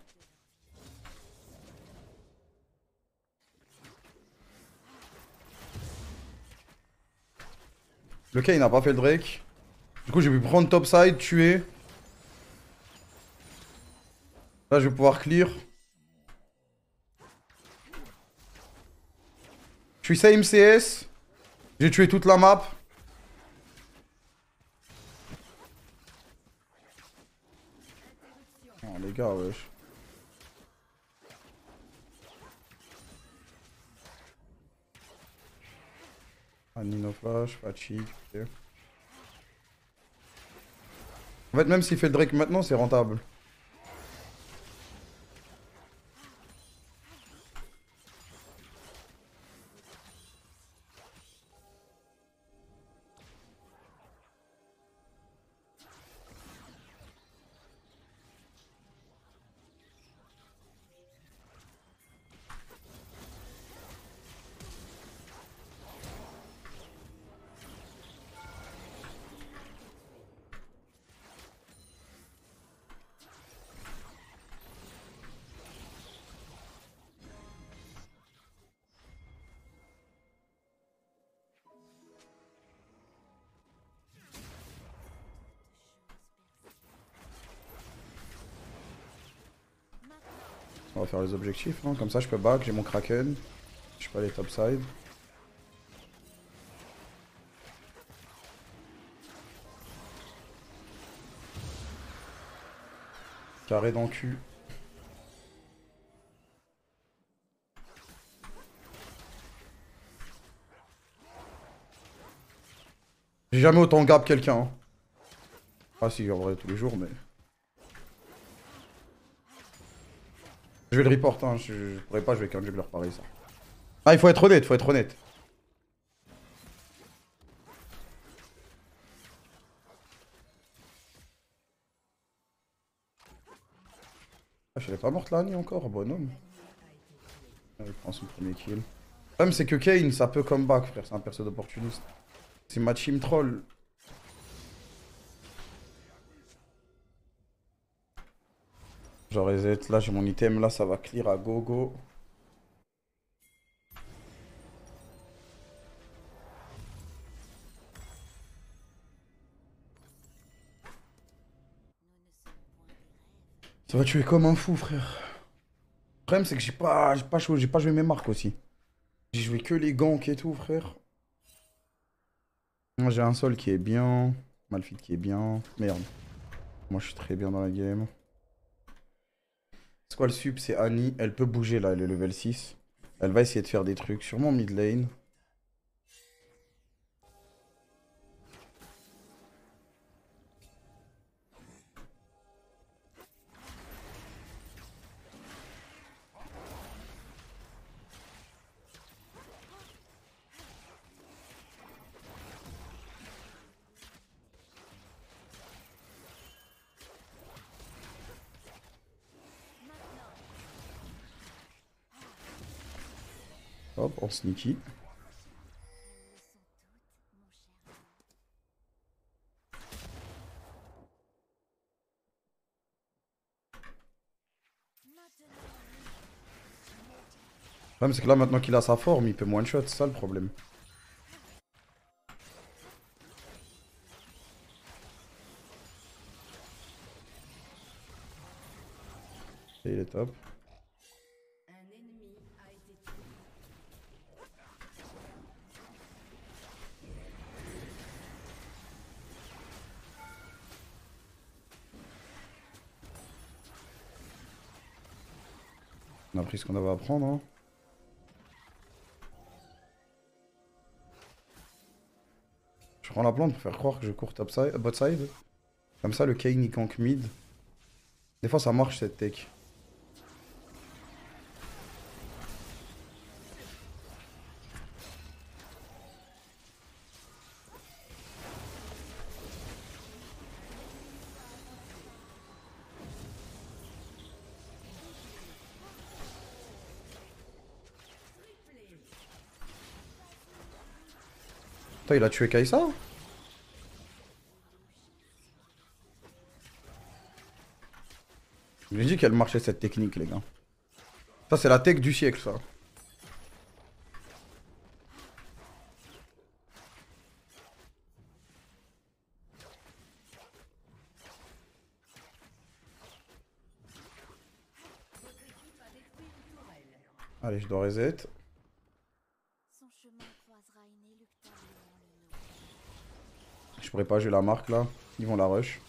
Le K il n'a pas fait le Drake. Du coup j'ai pu prendre topside, tuer. Là je vais pouvoir clear. Je suis CS. J'ai tué toute la map. Ah, Nino Ok. En fait, même s'il fait le Drake maintenant, c'est rentable. On va faire les objectifs, comme ça je peux back, j'ai mon Kraken. Je peux aller topside. Carré dans le cul. J'ai jamais autant gap quelqu'un. hein. Ah si, en vrai tous les jours, mais... Je vais le report, hein. je, je pourrais pas jouer qu'un jungler pareil ça. Ah, il faut être honnête, faut être honnête. Ah, je l'ai pas morte là, ni encore, bonhomme. Ah, il prend son premier kill. Le problème, c'est que Kane, ça peut comeback, frère, c'est un perso d'opportuniste. C'est ma team troll. Je reset, là j'ai mon item, là ça va clear à gogo. Ça va tuer comme un fou, frère. Le problème, c'est que j'ai pas, pas, joué- pas joué mes marques aussi. J'ai joué que les ganks et tout, frère. Moi, j'ai un sol qui est bien. Malfit qui est bien. Merde. Moi, je suis très bien dans la game. C'est quoi le sup C'est Annie. Elle peut bouger là, elle est level 6. Elle va essayer de faire des trucs, sûrement mid lane. Sneaky. Le c'est que là, maintenant qu'il a sa forme, il peut one shot, c'est ça le problème. Et il est top. Ce qu'on avait à prendre. Hein. Je prends la plante pour faire croire que je cours top side, bot side. Comme ça, le Kane il gank mid. Des fois, ça marche cette tech. Il a tué Kaisa J'ai dit qu'elle marchait cette technique, les gars. Ça, c'est la tech du siècle, ça. Allez, je dois reset. Je pourrais pas, j'ai la marque là. Ils vont la rush.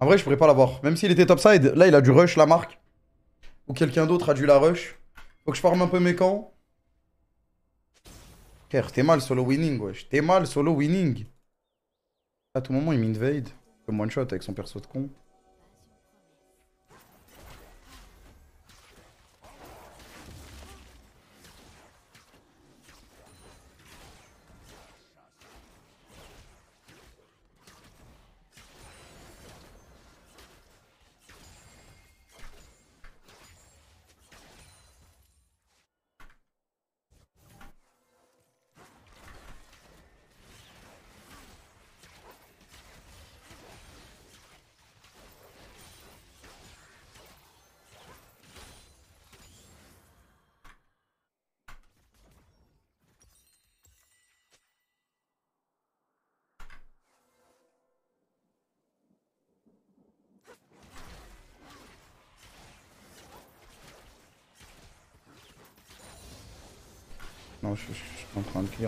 En vrai, je pourrais pas l'avoir. Même s'il était topside, là, il a dû rush la marque. Ou quelqu'un d'autre a dû la rush. Faut que je forme un peu mes camps. T'es mal solo winning, wesh. T'es mal solo winning. À tout moment, il m'invade. Comme one shot avec son perso de con.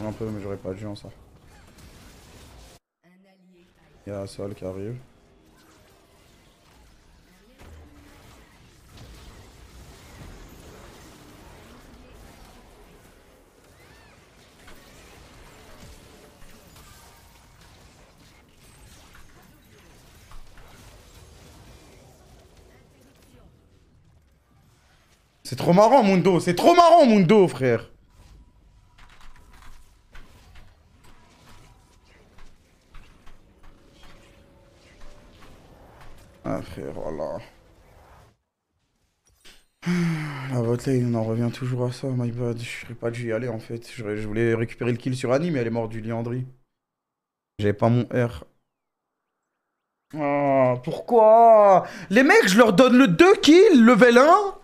Un peu, mais j'aurais pas dû en ça. Il y a Sol qui arrive. C'est trop marrant, Mundo. C'est trop marrant, Mundo, frère. Ah, frère, voilà. On en revient toujours à ça, my bad. Je pas dû y aller en fait. Je, voulais récupérer le kill sur Annie, mais elle est morte du Liandry. J'avais pas mon R. Ah, pourquoi? Les mecs, je leur donne le 2 kills, level 1,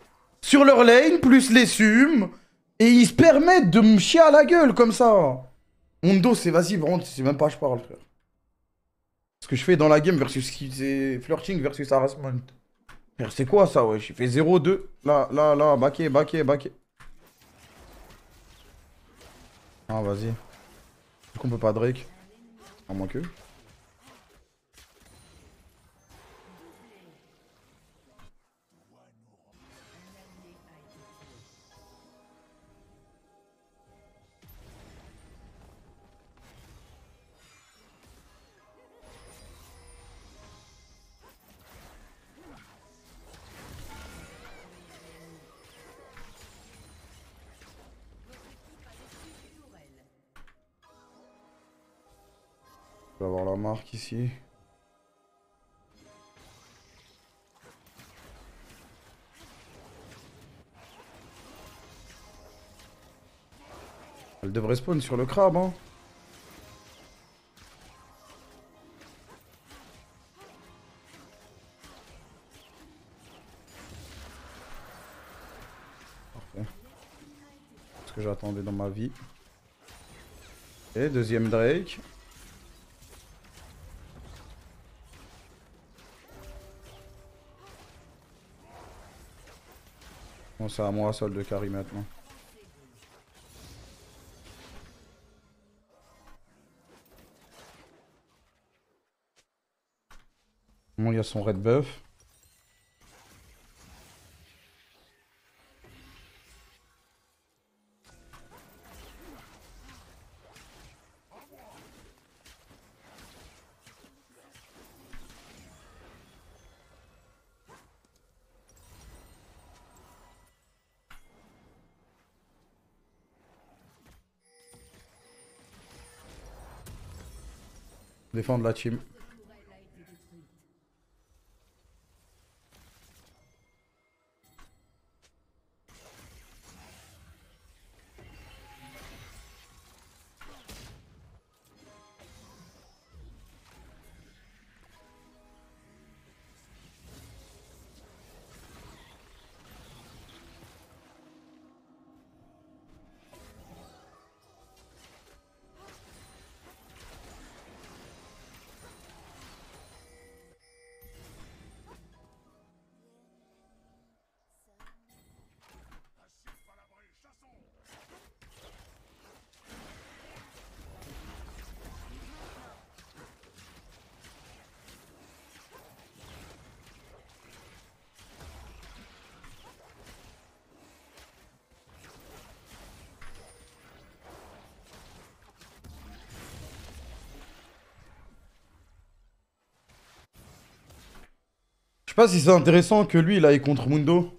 sur leur lane, plus les sumes, et ils se permettent de me chier à la gueule comme ça. Mondo, c'est vas-y, vraiment, c'est même pas je parle, frère. Ce que je fais dans la game versus c'est flirting versus harassment. C'est quoi ça, ouais J'ai fait 0-2. Là, là, là, baquet, baquet, baquet. Ah, vas-y. Est-ce qu'on peut pas Drake À moins que. Vais avoir la marque ici. Elle devrait spawn sur le crabe, hein. Parfait. Ce que j'attendais dans ma vie. Et deuxième Drake. Bon, c'est à moi, sol de carry maintenant. Bon, il y a son red buff. Défendre la team. Pas si c'est intéressant que lui il aille contre Mundo.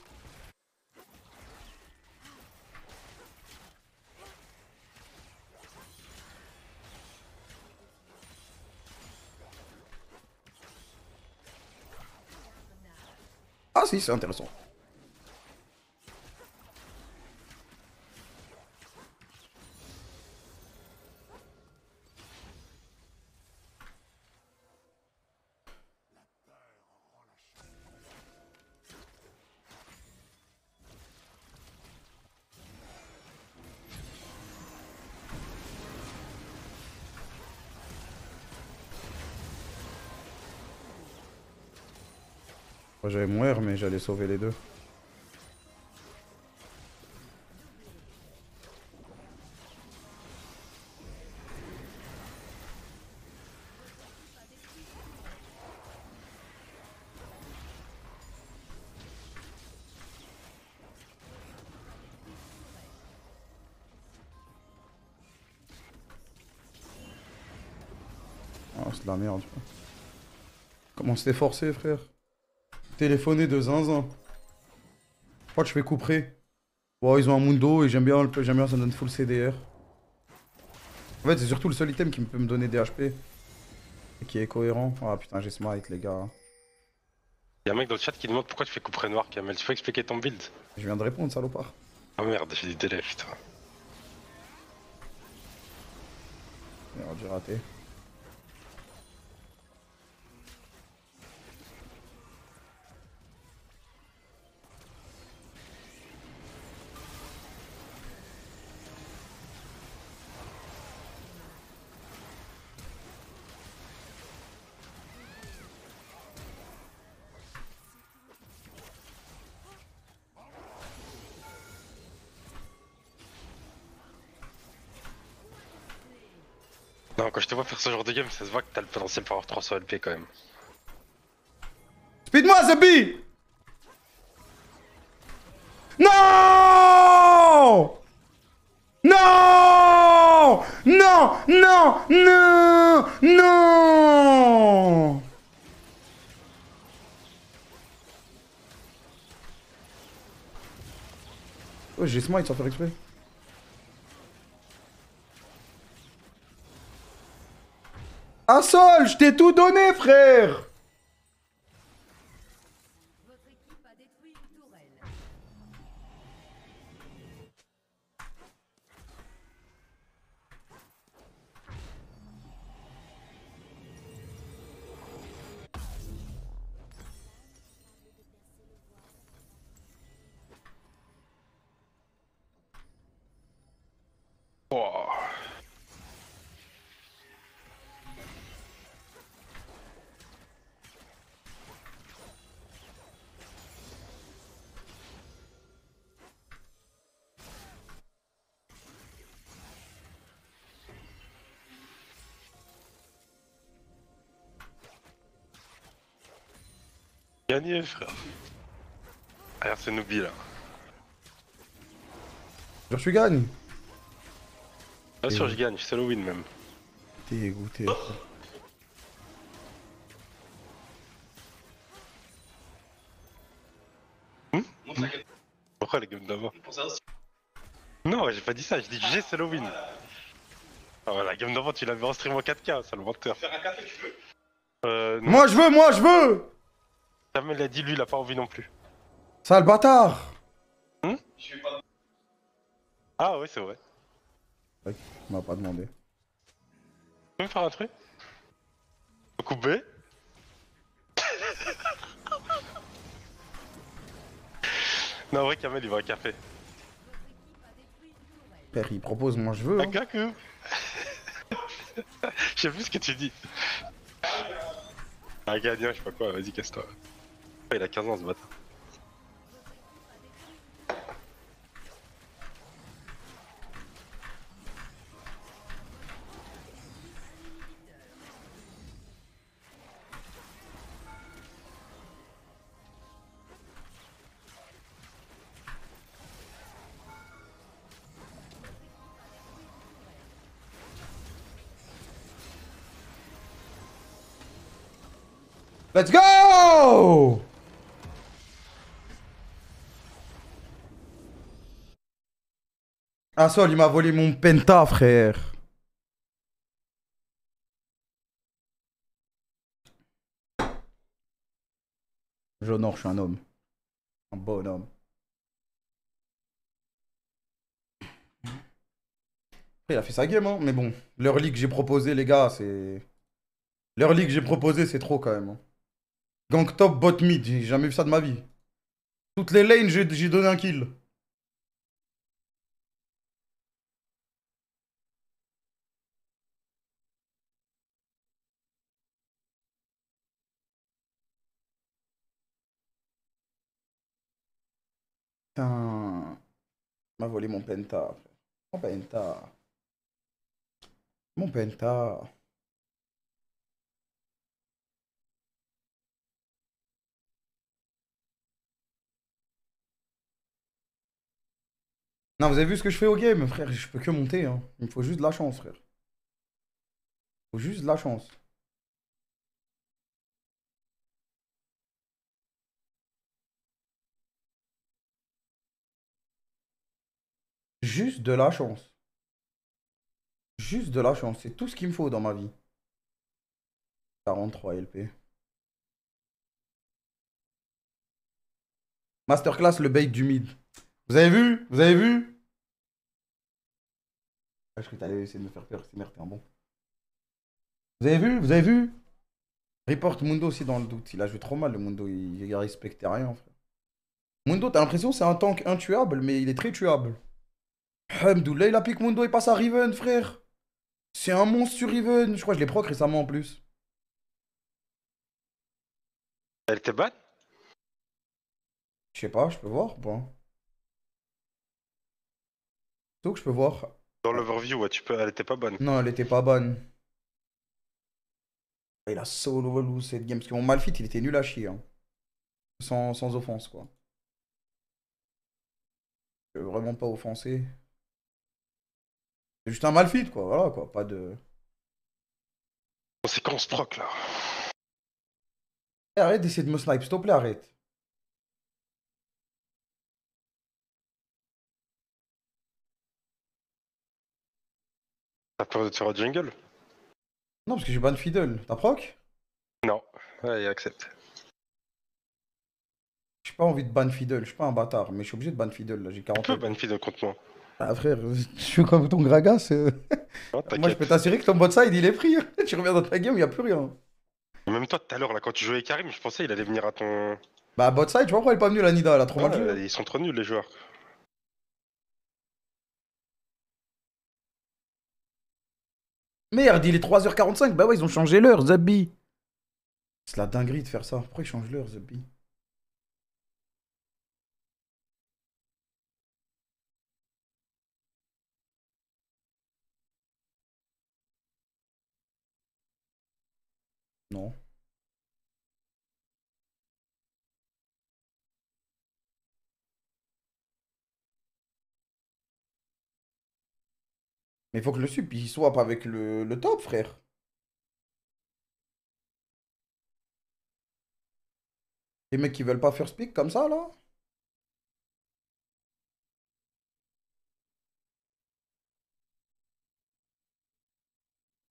Ah si, c'est intéressant. J'allais mourir, mais j'allais sauver les deux. Oh, c'est de la merde. Comment c'était forcé, frère? Téléphoner de zinzin. Je crois que je fais couper. Bon, ils ont un Mundo et j'aime bien, j'aime bien ça donne full CDR. En fait, c'est surtout le seul item qui peut me donner des HP. Et qui est cohérent. Ah putain, j'ai smite, les gars. Y'a un mec dans le chat qui demande pourquoi tu fais couper noir, Kamel. Tu peux expliquer ton build? Je viens de répondre, salopard. Ah merde, j'ai des délais, putain. Merde, j'ai raté. Quand je te vois faire ce genre de game, ça se voit que t'as le potentiel pour avoir 300 LP quand même. Speed-moi, Zabi Non! Non! Non! Non! Non! Non! Oh, j'ai smite sans faire exprès. Ah sol, je t'ai tout donné, frère Gagné, frère. Regarde, c'est Nubi là. Genre, je gagne. Bien sûr, je gagne, c'est le win même. Dégoûté. Pourquoi la game d'avant Non, j'ai pas dit ça, j'ai dit j'ai c'est le win. Ah ouais, la game d'avant, tu l'avais en stream en 4K, ça le menteur. Tu Euh, non. Moi je veux, moi je veux Jamais l'a dit, lui, il a pas envie non plus. Sale bâtard Ah ouais, c'est vrai. Il m'a pas demandé. Tu peux me faire un truc? Coupe B Non, en vrai, Kamel, il veut un café. Père, il propose, moi je veux. Un hein. kaku Je sais plus ce que tu dis. Un gagnant, je sais pas quoi, vas-y, casse-toi. Il a 15 ans, ce bâtard. Let's go Ah, Sol, il m'a volé mon penta, frère. J'honore, je suis un homme. Un bonhomme. Il a fait sa game, hein. Mais bon, league que j'ai proposé, les gars, c'est. League que j'ai proposé, c'est trop quand même. hein. Gang top, bot mid, j'ai jamais vu ça de ma vie. Toutes les lanes, j'ai donné un kill. Volé mon penta. Mon penta. Mon penta. Non, vous avez vu ce que je fais au game, frère? Je peux que monter, hein. Il me faut juste de la chance, frère. Il faut juste de la chance. Juste de la chance. Juste de la chance. C'est tout ce qu'il me faut dans ma vie. 43 LP. Masterclass, le bait du mid. Vous avez vu? Vous avez vu? Je que t'allais essayer de me faire peur? C'est merde, t'es un bon. Vous avez vu? Vous avez vu? Report Mundo aussi dans le doute. Il a joué trop mal le Mundo. Il, il respectait rien, frère. Mundo, t'as l'impression c'est un tank intuable, mais il est très tuable. Hamdoullah, il a pique Mundo, il passe à Riven, frère. C'est un monstre sur Riven. Je crois que je l'ai proc récemment en plus. Elle était bonne? Je sais pas, je peux voir ou pas Donc je peux voir. Dans l'overview, ouais, tu peux... elle était pas bonne. Non, elle était pas bonne. Il a solo cette game. Parce que mon Malfit, il était nul à chier. hein. Sans, sans offense, quoi. Je veux vraiment pas offenser. C'est juste un Malfit, quoi. Voilà, quoi. Pas de. Se proc là. Eh, arrête d'essayer de me snipe, s'il te plaît, arrête. T'as peur de te faire un jungle? Non, parce que j'ai ban Fiddle. T'as proc? Non. Ouais, il accepte. J'ai pas envie de ban Fiddle. Je suis pas un bâtard, mais je suis obligé de ban Fiddle. Là, j'ai Un 40 peu ans. bonne fille de contre moi. Ah, frère, je suis comme ton Gragas. euh. Non, Moi, je peux t'assurer que ton bot side, il est pris. tu reviens dans ta game, il y a plus rien. Même toi, tout à l'heure, là, quand tu jouais avec Karim, je pensais il allait venir à ton. Bah, bot side, tu vois pourquoi elle est pas venue, la Nida Elle a trop mal joué. ils sont trop nuls, les joueurs. Merde, il est 3h45. Bah ouais, ils ont changé l'heure, Zabi. C'est la dinguerie de faire ça. Pourquoi ils changent l'heure, Zabi? Mais il faut que le sup il swap avec le, le top, frère. Les mecs qui veulent pas first pick comme ça, là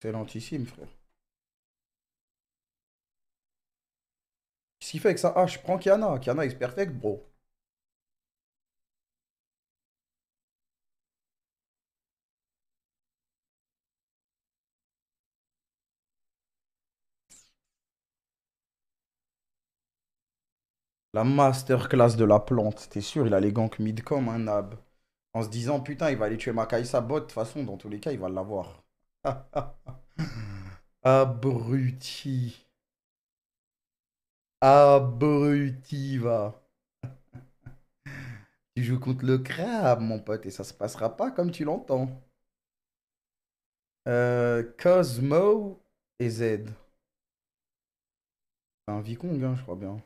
C'est lentissime, frère. Qu'est-ce qu'il fait avec ça Ah, je prends Kiana. Kiana is perfect, bro. La masterclass de la plante. T'es sûr, il a les ganks mid comme un nab. En se disant, putain, il va aller tuer ma Kaisa bot. De toute façon, dans tous les cas, il va l'avoir. Abruti. Abruti, va. tu joues contre le crabe, mon pote, et ça se passera pas comme tu l'entends. Euh, Cosmo et Z. C'est un Vicong, hein, je crois bien.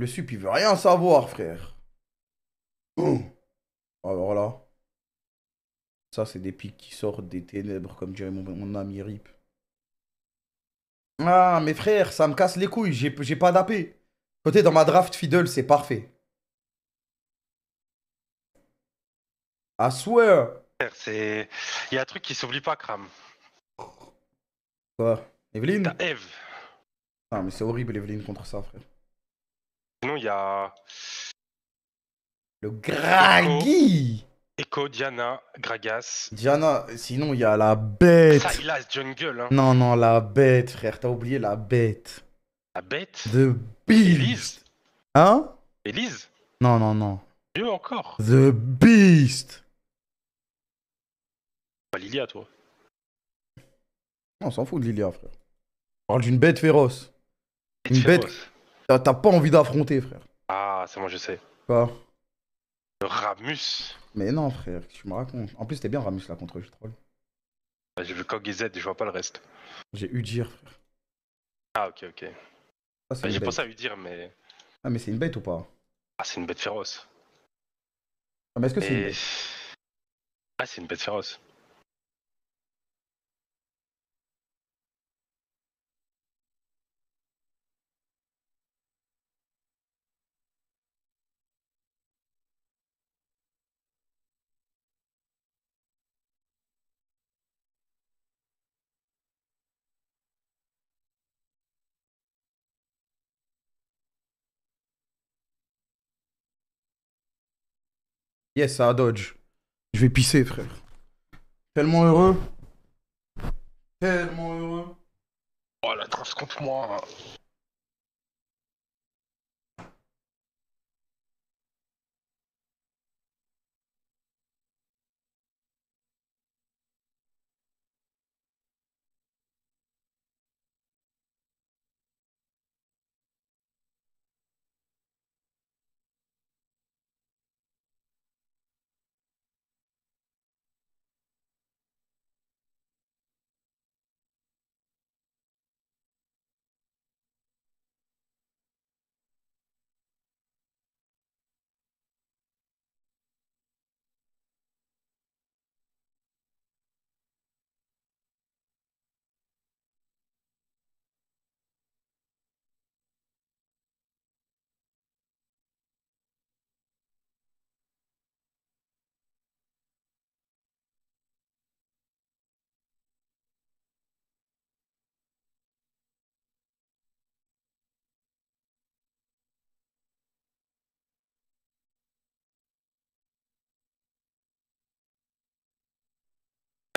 Le sup, il veut rien savoir, frère. Oh. Alors là. Ça, c'est des pics qui sortent des ténèbres, comme dirait mon, mon ami Rip. Ah, mes frères, ça me casse les couilles, j'ai pas d'AP. Côté dans ma draft Fiddle, c'est parfait. I swear. C'est. Il y a un truc qui s'oublie pas, Kram. Quoi? Evelyne? Eve. Ah, mais c'est horrible, Evelyne, contre ça, frère. Sinon, il y a Le Gragi Echo, Diana, Gragas. Diana, sinon, il y a la bête. Silas Jungle, hein. Non, non, la bête, frère, t'as oublié la bête. La bête? The Beast. Hein? Élise? Non, non, non. Mieux encore. The Beast. Pas Lilia, toi. Non, on s'en fout de Lilia, frère. On parle d'une bête féroce. Bête Une bête- féroce. T'as pas envie d'affronter, frère. Ah, c'est moi, je sais. Quoi? Le Ramus. Mais non, frère, tu me racontes. En plus, c'était bien Ramus là contre eux, je troll. Ah, J'ai vu Kog et Z, je vois pas le reste. J'ai Udir, frère. Ah, ok, ok. Ah, une J'ai pensé à lui dire, mais. Ah, mais c'est une bête ou pas? Ah, c'est une bête féroce. Ah, mais est-ce que c'est une bête? Ah, c'est une bête féroce. Yes, ça a dodge. Je vais pisser, frère. Tellement heureux. Tellement heureux. Oh, la trace contre moi.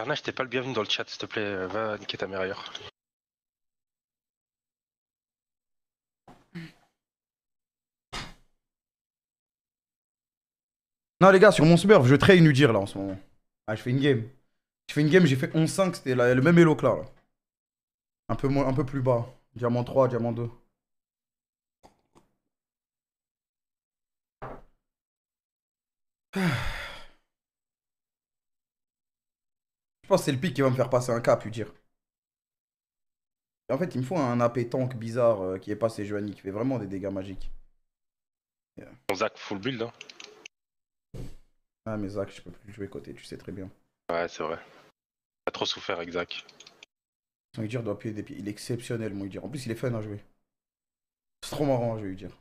Carnage, t'es pas le bienvenu dans le chat, s'il te plaît. Va niquer ta mère ailleurs. Non, les gars, sur mon smurf, je traîne Udir là en ce moment. Ah, je fais une game. Je fais une game, j'ai fait 11-5, c'était le même elo que là, là. Un peu, moins, un peu plus bas. Diamant 3, diamant 2. Je pense que c'est le pic qui va me faire passer un cap, Udir. Et en fait, il me faut un AP tank bizarre euh, qui est pas Sejuani, qui fait vraiment des dégâts magiques. Ton Zach full build, hein. Ah, mais Zach, je peux plus jouer côté, tu sais très bien. Ouais, c'est vrai. Pas trop souffert avec Zach. Son Udir doit appuyer des pieds. Il est exceptionnel, mon Udir. En plus, il est fun à jouer. C'est trop marrant à jouer, Udir.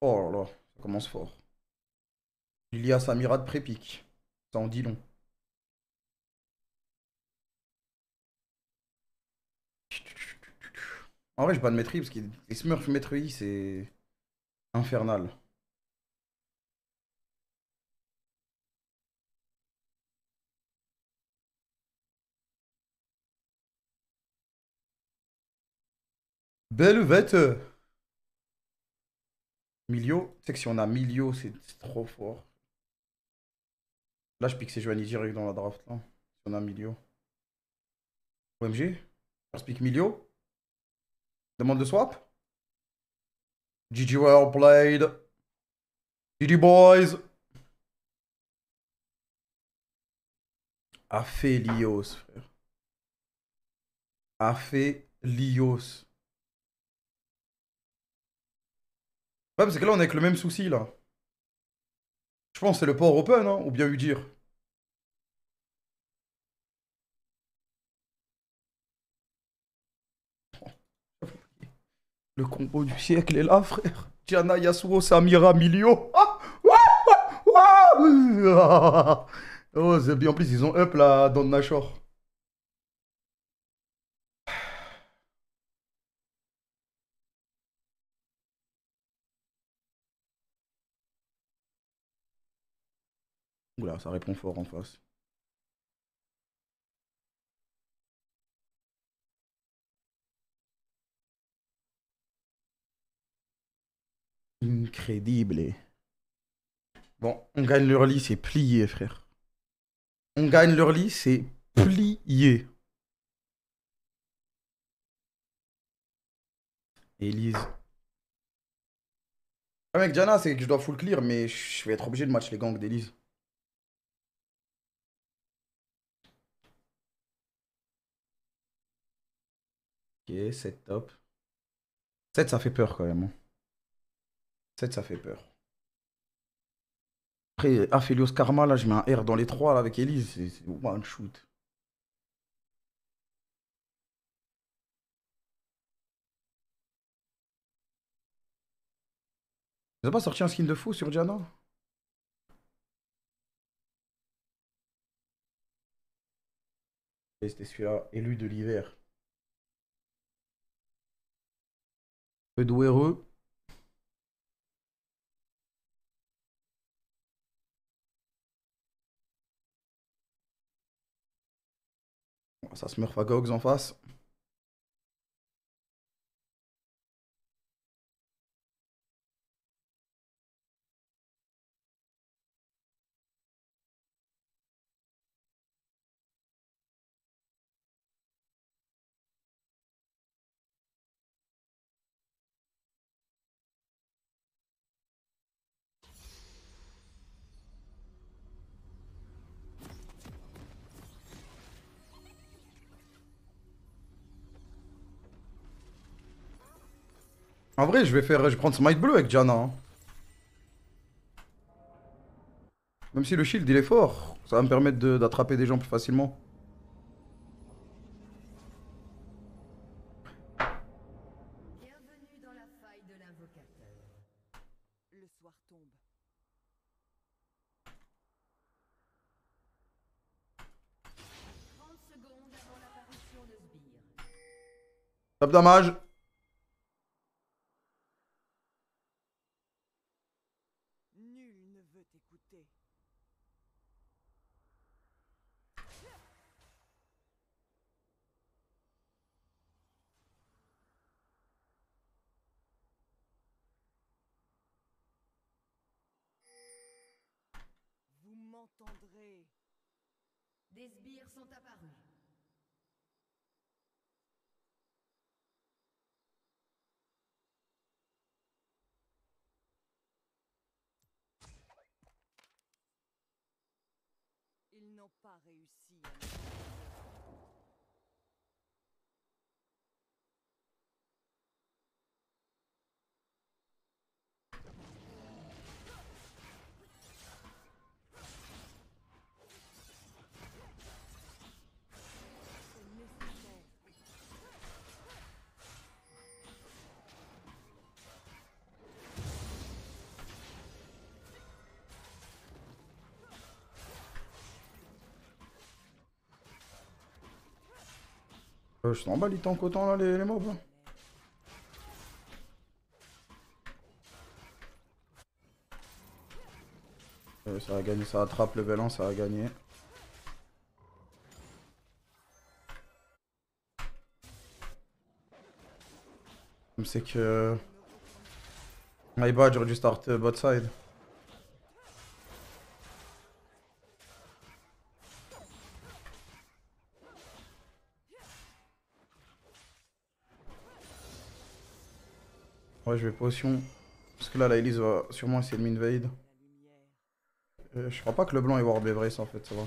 Oh là là, ça commence fort. Lilia Samira de pré-pique. Ça en dit long. En vrai, pas de maîtrise parce que les Smurfs maîtrise, c'est infernal. Belle vête. Milio. Tu sais que si on a Milio, c'est trop fort. Là, je pique ces Joanie direct dans la draft. Là. On a Milio. OMG. Se pique Milio. Demande de swap. GG well played. GG boys. Aphelios, frère. Aphelios. Ouais, parce que là, on est avec le même souci, là. Je pense que c'est le port open, hein, ou bien Udir. Le combo du siècle est là, frère. Diana, Yasuo, Samira, Milio. Ah. Oh, c'est bien. En plus, ils ont up la Don Nashor. Oula, ça répond fort en face. Incrédible. Bon, on gagne leur lit, c'est plié, frère. On gagne leur lit, c'est plié. Elise. Ah mec, Diana, c'est que je dois full clear, mais je vais être obligé de match les gangs d'Elise. Ok, 7 top. 7 ça fait peur quand même. Hein. 7 ça fait peur. Après, Aphelios Karma, là, je mets un R dans les 3 là, avec Elise, c'est one shoot. Ils ont pas sorti un skin de fou sur Diana C'était celui-là, élu de l'hiver. Peu douéreux. Ça se meurt à Gogs en face. En vrai, je vais faire, je vais prendre Smite bleu avec Jana. hein. Même si le shield il est fort, ça va me permettre de- d'attraper des gens plus facilement. Bienvenue dans la faille de l'invocateur. Le soir tombe. Trente secondes avant l'apparition de Sbire. Top damage. Nul ne veut écouter. Vous m'entendrez. Des sbires sont apparus. Ils n'ont pas réussi à Euh, je t'en bats les tanks autant là, les, mobs. là. Euh, ça va gagner, ça attrape level 1, ça gagner. Comme c'est que. My bad, j'aurais dû start euh, bot side. Je vais potion. Parce que là, la Elise va sûrement essayer de m'invade. Euh, je crois pas que le blanc est Ward Everest en fait, ça va.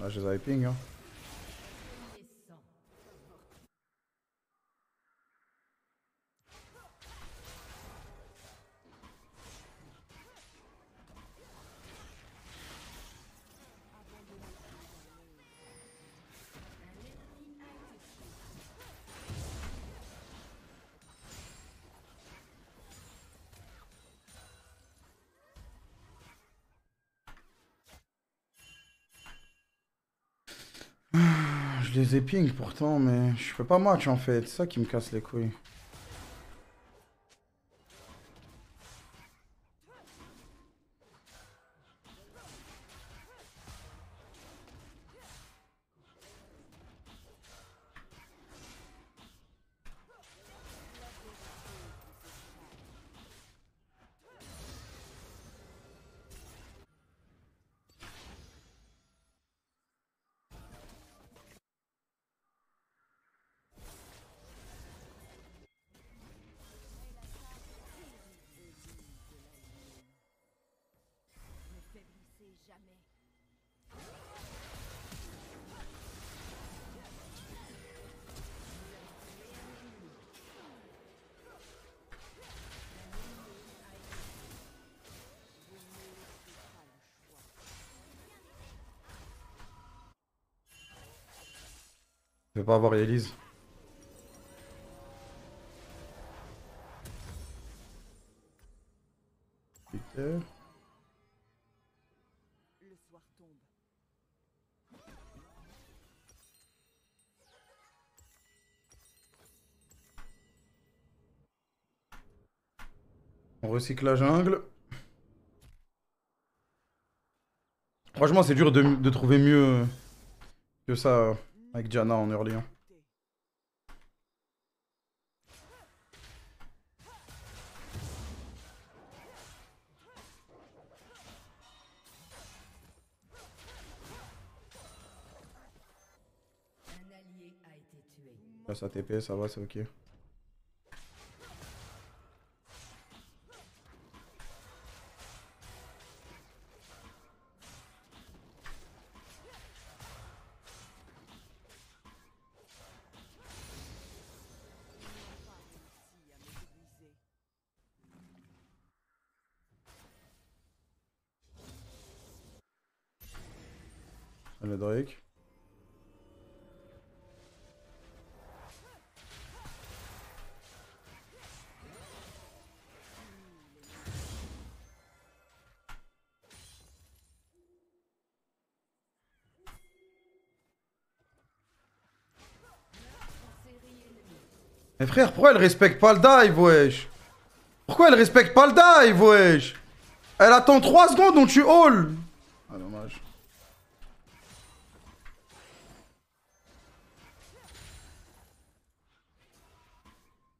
Là, je les avais. Hein. Ping pourtant, mais je fais pas match en fait. C'est ça qui me casse les couilles. Pas avoir Elise. Le soir tombe. On recycle la jungle. Franchement, c'est dur de, de trouver mieux que ça avec Diana en hein. Là, ça TP, ça va, c'est ok. Mais frère, pourquoi elle respecte pas le dive, wesh? Pourquoi elle respecte pas le dive, wesh? Elle attend 3 secondes, donc tu haul Ah, dommage.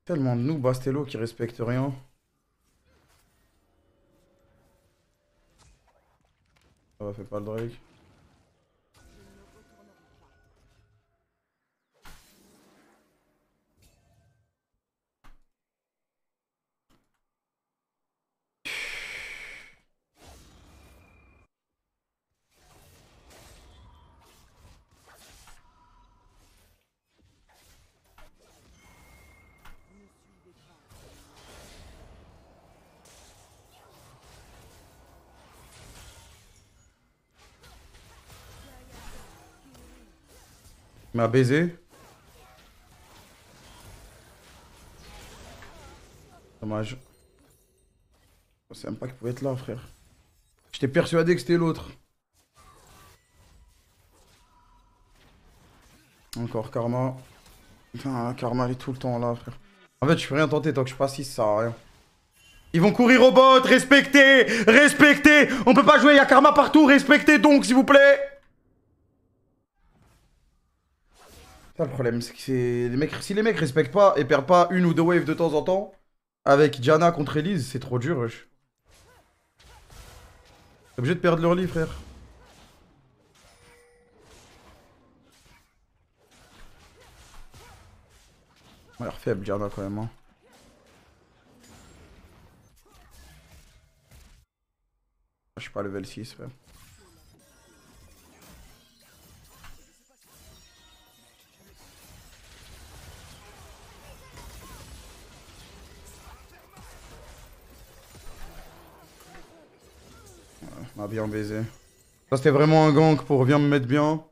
Tellement de nous, Bastello, qui respecte rien. Ça va, fait pas le Drake. M'a baisé. Dommage. Je savais même pas qu'il pouvait être là, frère. J'étais persuadé que c'était l'autre. Encore Karma. Putain, Karma, elle est tout le temps là, frère. En fait, je peux rien tenter tant que je suis pas 6, ça sert à rien. Ils vont courir au bot, respectez Respectez On peut pas jouer, il y a Karma partout, respectez donc, s'il vous plaît Le problème, c'est que si les mecs respectent pas et perdent pas une ou deux waves de temps en temps, avec Diana contre Elise, c'est trop dur, wesh. Obligé de perdre leur lit, frère. On a l'air faible, Diana, quand même. Hein. Je suis pas level 6, frère. M'a bien baisé. Ça c'était vraiment un gank pour viens me mettre bien.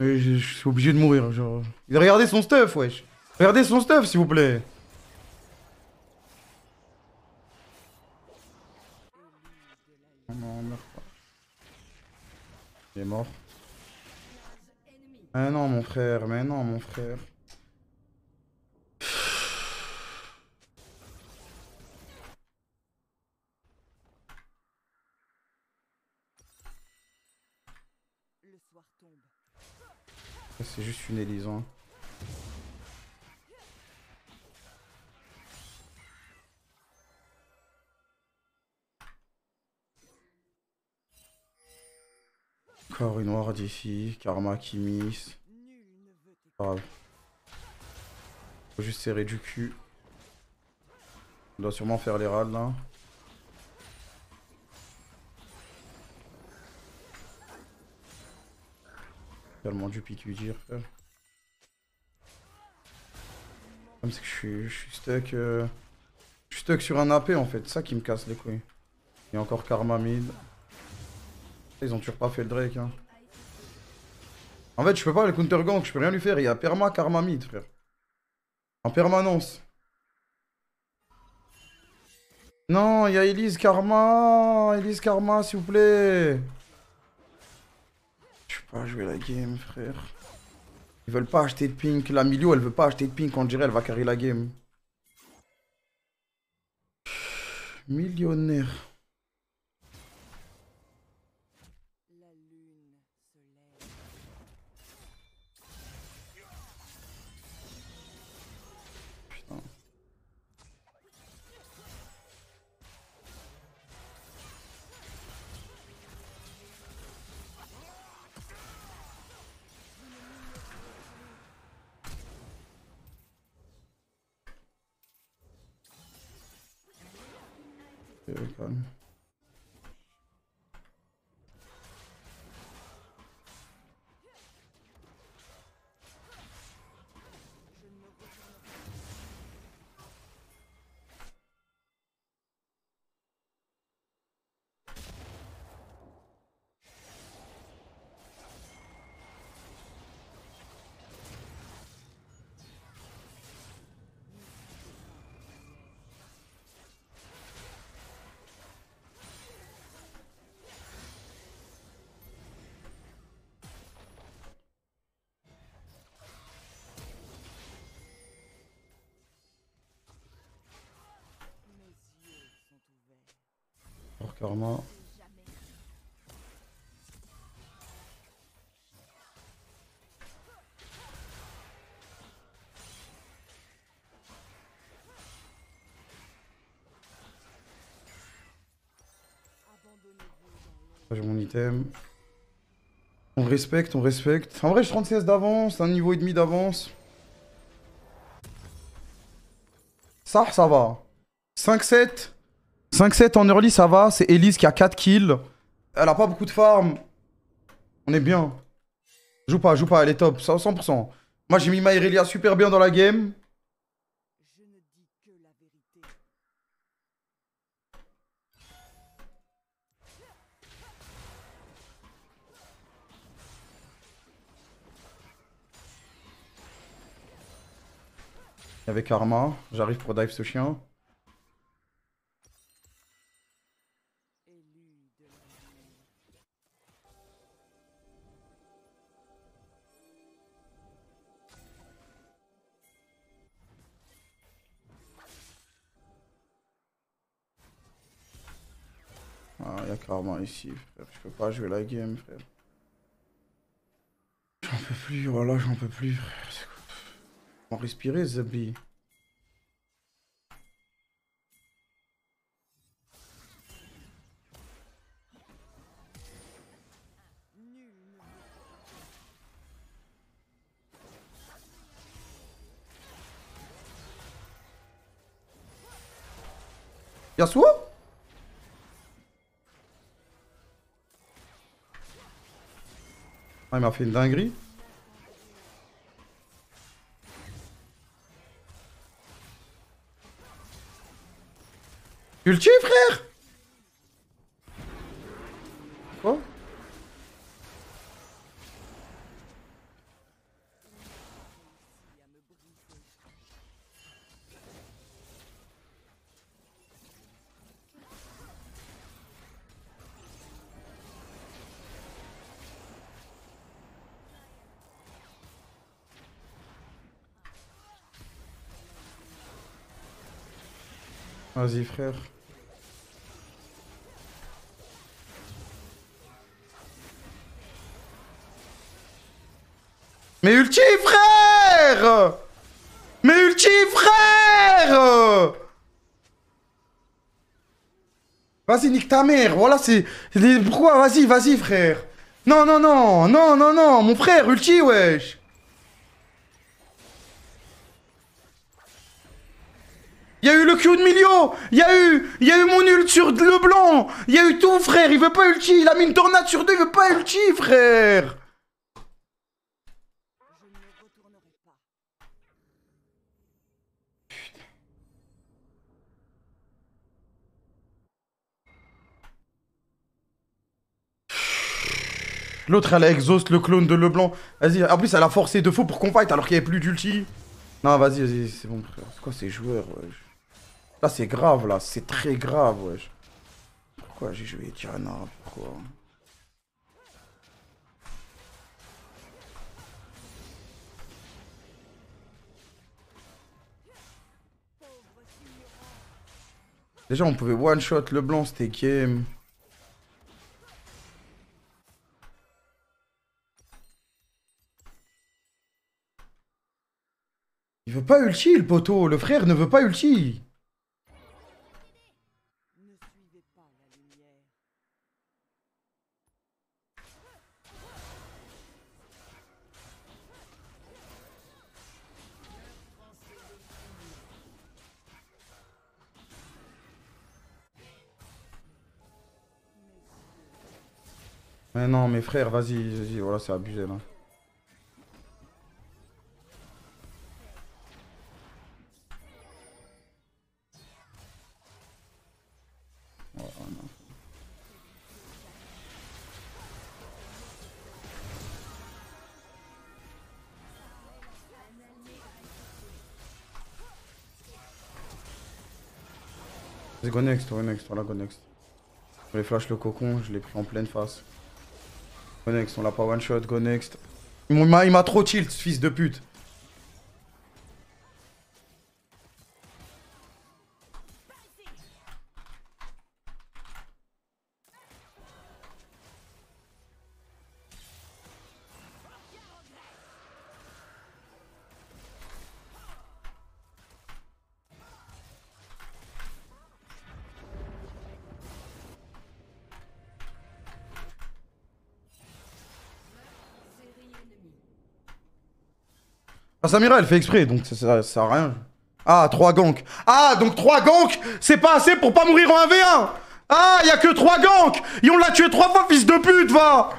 Et je suis obligé de mourir, genre. Regardez son stuff, wesh. Regardez son stuff, s'il vous plaît. Non, non, pas. Il est mort. Mais non, mon frère, mais non, mon frère. Le soir tombe. Ça, C'est juste une Élise. Hein. Encore une ward ici, Karma qui miss. Grave. Faut juste serrer du cul. On doit sûrement faire les rades là. Tellement du frère. Comme c'est que je suis, stuck. euh, Je suis stuck sur un AP en fait, ça qui me casse les couilles. Il y a encore Karma mid. Ils ont toujours pas fait le Drake hein. En fait, je peux pas le counter gank, je peux rien lui faire. Il y a perma karma mid, frère. En permanence. Non, il y a Elise Karma. Elise Karma, s'il vous plaît. Pas jouer la game, frère. Ils veulent pas acheter de pink. La Milio, elle veut pas acheter de pink. On dirait elle va carrer la game. Millionnaire. Euh, calme. Mes Alors, Karma. J'ai mon item. On respecte, on respecte. En vrai, je 30 CS d'avance, un niveau et demi d'avance. Ça, ça va. 5-7. 5-7 en early, ça va. C'est Elise qui a 4 kills. Elle a pas beaucoup de farm. On est bien. Joue pas, joue pas, elle est top, ça, 100%. Moi, j'ai mis Myrelia super bien dans la game. Avec Karma, j'arrive pour dive ce chien. A Karma ici, frère. Je peux pas jouer la game, frère. J'en peux plus, voilà, j'en peux plus, frère. On va respirer, Zabi. Yasuo? Ah, il m'a fait une dinguerie. Ulti, frère Vas-y, frère. Mais ulti, frère Mais ulti, frère Vas-y, nique ta mère. Voilà, c'est... Pourquoi? Vas-y, vas-y, frère. Non, non, non, non, non, non. Mon frère, ulti, wesh. Il y a eu le Q de Milio Il y a eu, il y a eu mon ult sur le blanc Il y a eu tout, frère Il veut pas ulti Il a mis une tornade sur deux, il veut pas ulti, frère pas. L'autre, elle a exhaust le clone de Leblanc. Vas-y, en plus, elle a forcé de faux pour qu'on fight alors qu'il n'y avait plus d'ulti. Non, vas-y, vas-y, c'est bon, frère. C'est quoi ces joueurs, Là, c'est grave, là. C'est très grave, wesh. Pourquoi j'ai joué Diana Pourquoi? Déjà, on pouvait one-shot Leblanc, c'était game. Il veut pas ulti, le poteau. Le frère ne veut pas ulti. Non, mes frères, vas-y, vas-y, voilà, c'est abusé là. Vas-y, go next, go next, voilà, go next. Je les flash le cocon, je l'ai pris en pleine face. Go next, on l'a pas one shot, go next. Il m'a trop tilt, fils de pute. Samira, elle fait exprès, donc ça, sert à rien. Ah, 3 ganks. Ah, donc 3 ganks, c'est pas assez pour pas mourir en 1v1 Ah, y a que 3 ganks Et on l'a tué 3 fois, fils de pute, va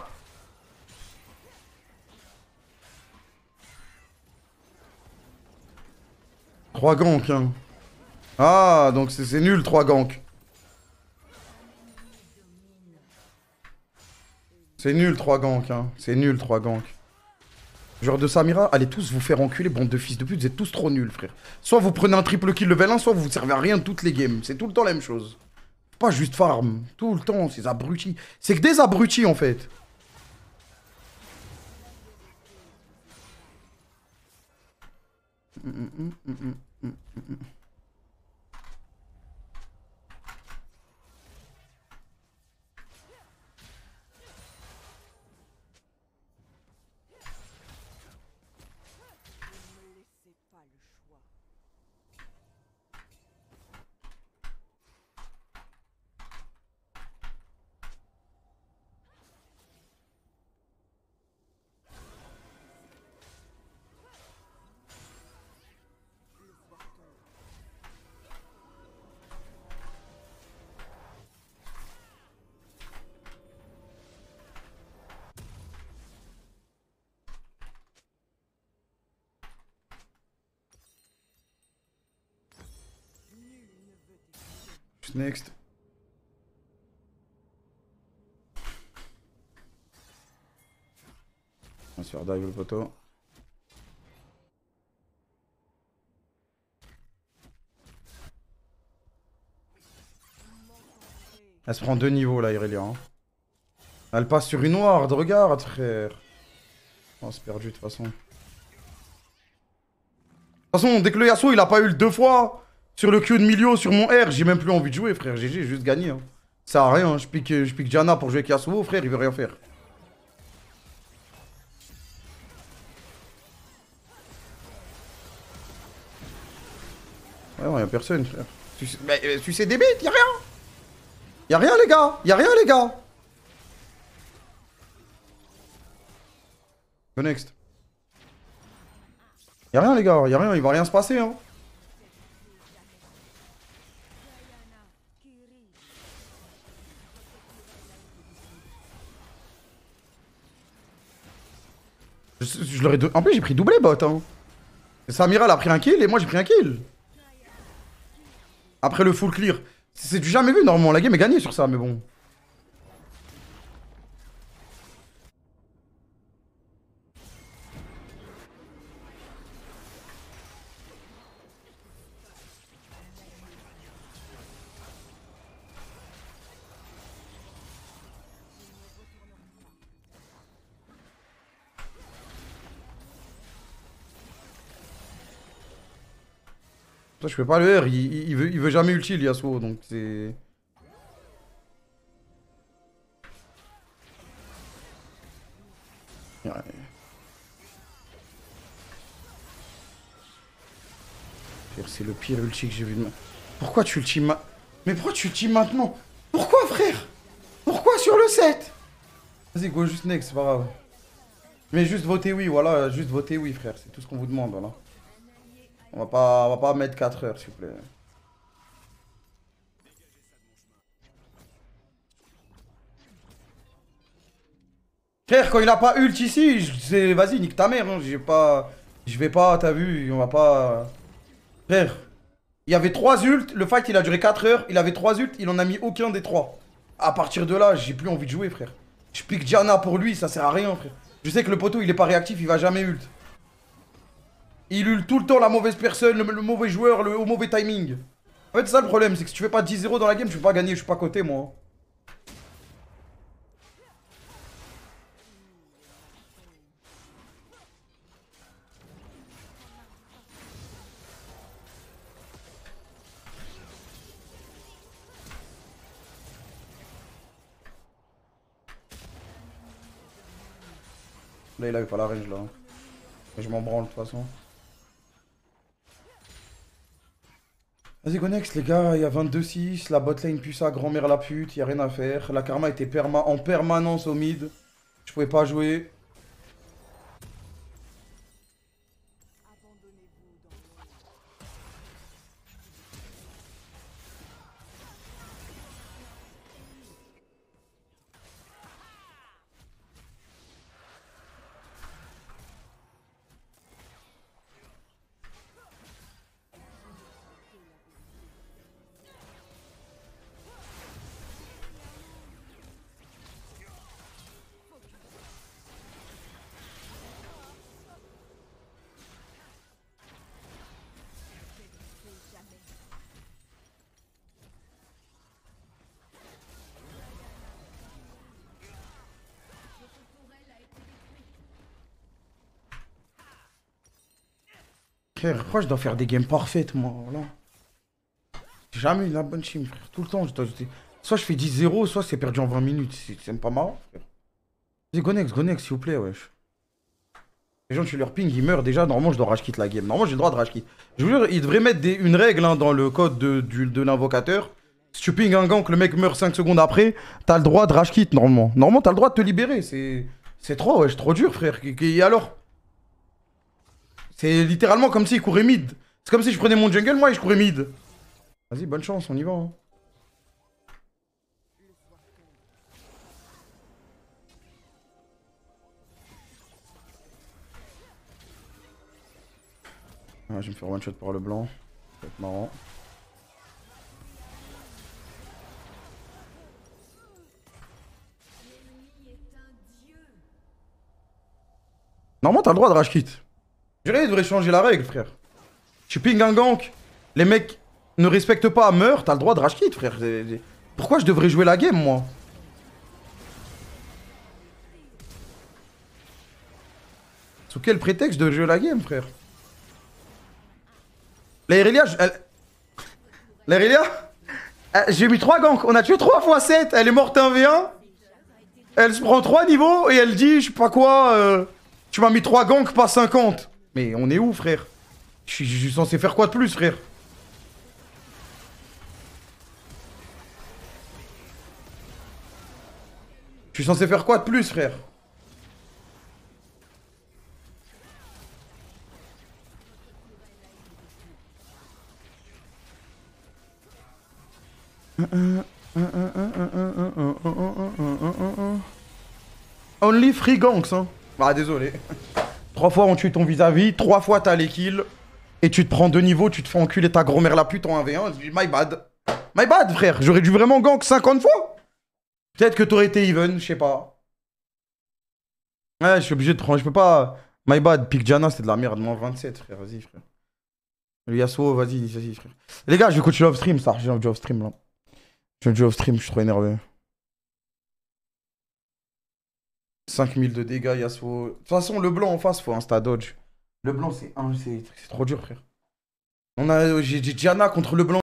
Trois ganks, hein. Ah, donc c'est nul, 3 ganks. C'est nul, 3 ganks, hein. C'est nul, 3 ganks. Genre de Samira, allez tous vous faire enculer, bande de fils de pute, vous êtes tous trop nuls, frère. Soit vous prenez un triple kill level 1, soit vous vous servez à rien toutes les games. C'est tout le temps la même chose. Pas juste farm, tout le temps, ces abrutis. C'est que des abrutis, en fait. Ne Next? On va se faire dive le poteau. Elle se prend deux niveaux là, Irelia. hein. Elle passe sur une ward, regarde frère. Oh, c'est perdu de toute façon. De toute façon, dès que le Yasuo il a pas eu le deux fois, Sur le Q de milieu, sur mon R, j'ai même plus envie de jouer, frère. GG, j'ai juste gagné. Hein. Ça sert à rien. Je pique, je pique Diana pour jouer Yasuo, frère, il veut rien faire. Ouais, y'a personne, frère. Tu mais, euh, tu sais des bêtes, y'a rien. Y'a rien, les gars. Y'a rien, les gars. Go next. Y'a rien, les gars. Y'a rien. Il va rien se passer, hein. Je, deux- En plus, j'ai pris doublé bot. Hein. Samira, a pris un kill et moi, j'ai pris un kill. Après le full clear. C'est du jamais vu, normalement. La game est gagnée sur ça, mais bon. Je fais pas le R. Il, veut, il jamais ulti, le Yasuo, donc c'est. C'est le pire ulti que j'ai vu de ma... Pourquoi tu ulti ma... Mais pourquoi tu ulti maintenant Pourquoi, frère Pourquoi sur le 7 Vas-y, go juste next, c'est pas grave. Mais juste votez oui, voilà, juste votez oui, frère. C'est tout ce qu'on vous demande, voilà. On va pas, on va pas mettre 4 heures, s'il vous plaît. Frère, quand il a pas ult ici, vas-y, nique ta mère. Hein. J'ai pas, je vais pas, t'as vu, on va pas. Frère, il y avait 3 ults, le fight il a duré 4 heures, il avait 3 ults, il en a mis aucun des 3. À partir de là, j'ai plus envie de jouer, frère. Je pique Diana pour lui, ça sert à rien, frère. Je sais que le poteau il est pas réactif, il va jamais ult. Il ult tout le temps la mauvaise personne, le, mauvais joueur, le au mauvais timing. En fait, c'est ça le problème, c'est que si tu fais pas 10-0 dans la game, je peux pas gagner, je suis pas coté moi. Là, il avait pas la range là. Je m'en branle de toute façon. Vas-y, go next, les gars. Il y a 22-6. La botlane pue sa grand-mère la pute. Il a rien à faire. La karma était perma en permanence au mid. Je pouvais pas jouer. Frère, pourquoi je dois faire des games parfaites, moi voilà. Jamais la bonne team, frère. Tout le temps, je dois... Soit je fais 10-0, soit c'est perdu en 20 minutes. C'est pas marrant, frère. Vas-y, Gonex, Gonex, s'il vous plaît, wesh. Les gens, tu leur ping, ils meurent déjà. Normalement, je dois rage la game. Normalement, j'ai le droit de rage quit. Je vous jure, ils devraient mettre une règle hein, dans le code de, de l'invocateur. Si tu ping un gank, le mec meurt 5 secondes après, t'as le droit de rage quit, normalement. Normalement, t'as le droit de te libérer. C'est trop, wesh, trop dur, frère. Et alors C'est littéralement comme s'il courait mid. C'est comme si je prenais mon jungle, moi, et je courais mid. Vas-y, bonne chance, on y va. hein. Ah, je vais me faire one shot par le blanc. Ça va être marrant. Normalement, t'as le droit de rage quit. Dirais, il devrait changer la règle, frère. Tu ping un gank, les mecs ne respectent pas, meurent, t'as le droit de rage quit, frère. Pourquoi je devrais jouer la game, moi? Sous quel prétexte de jouer la game, frère? La Irelia, elle... L'Aurélia Eh, J'ai mis 3 ganks. On a tué 3 fois 7. Elle est morte 1v1. Elle se prend 3 niveaux et elle dit, je sais pas quoi, euh, tu m'as mis 3 ganks, pas 50. Mais on est où, frère? Je suis, censé faire quoi de plus, frère? Je suis censé faire quoi de plus, frère? Only free ganks, hein. Ah, désolé. Trois fois on tue ton vis-à-vis, trois fois t'as les kills, et tu te prends deux niveaux, tu te fais enculer ta grand-mère la pute en 1v1. je dis, My bad. My bad, frère. J'aurais dû vraiment gank 50 fois. Peut-être que t'aurais été even, je sais pas. Ouais, je suis obligé de prendre. Je peux pas. My bad. Pick Jana, c'est de la merde. Moins 27, frère. Vas-y, frère. Le Yasuo, vas-y, vas-y, frère. Les gars, je vais continuer off stream, ça. J'ai envie de jouer off stream là. Je vais jouer off stream, je suis trop énervé. 5000 de dégâts, Yasuo. De toute façon, le blanc en face, faut insta dodge. Le blanc, c'est un, trop dur, frère. On a, j'ai j'ai Diana contre le blanc.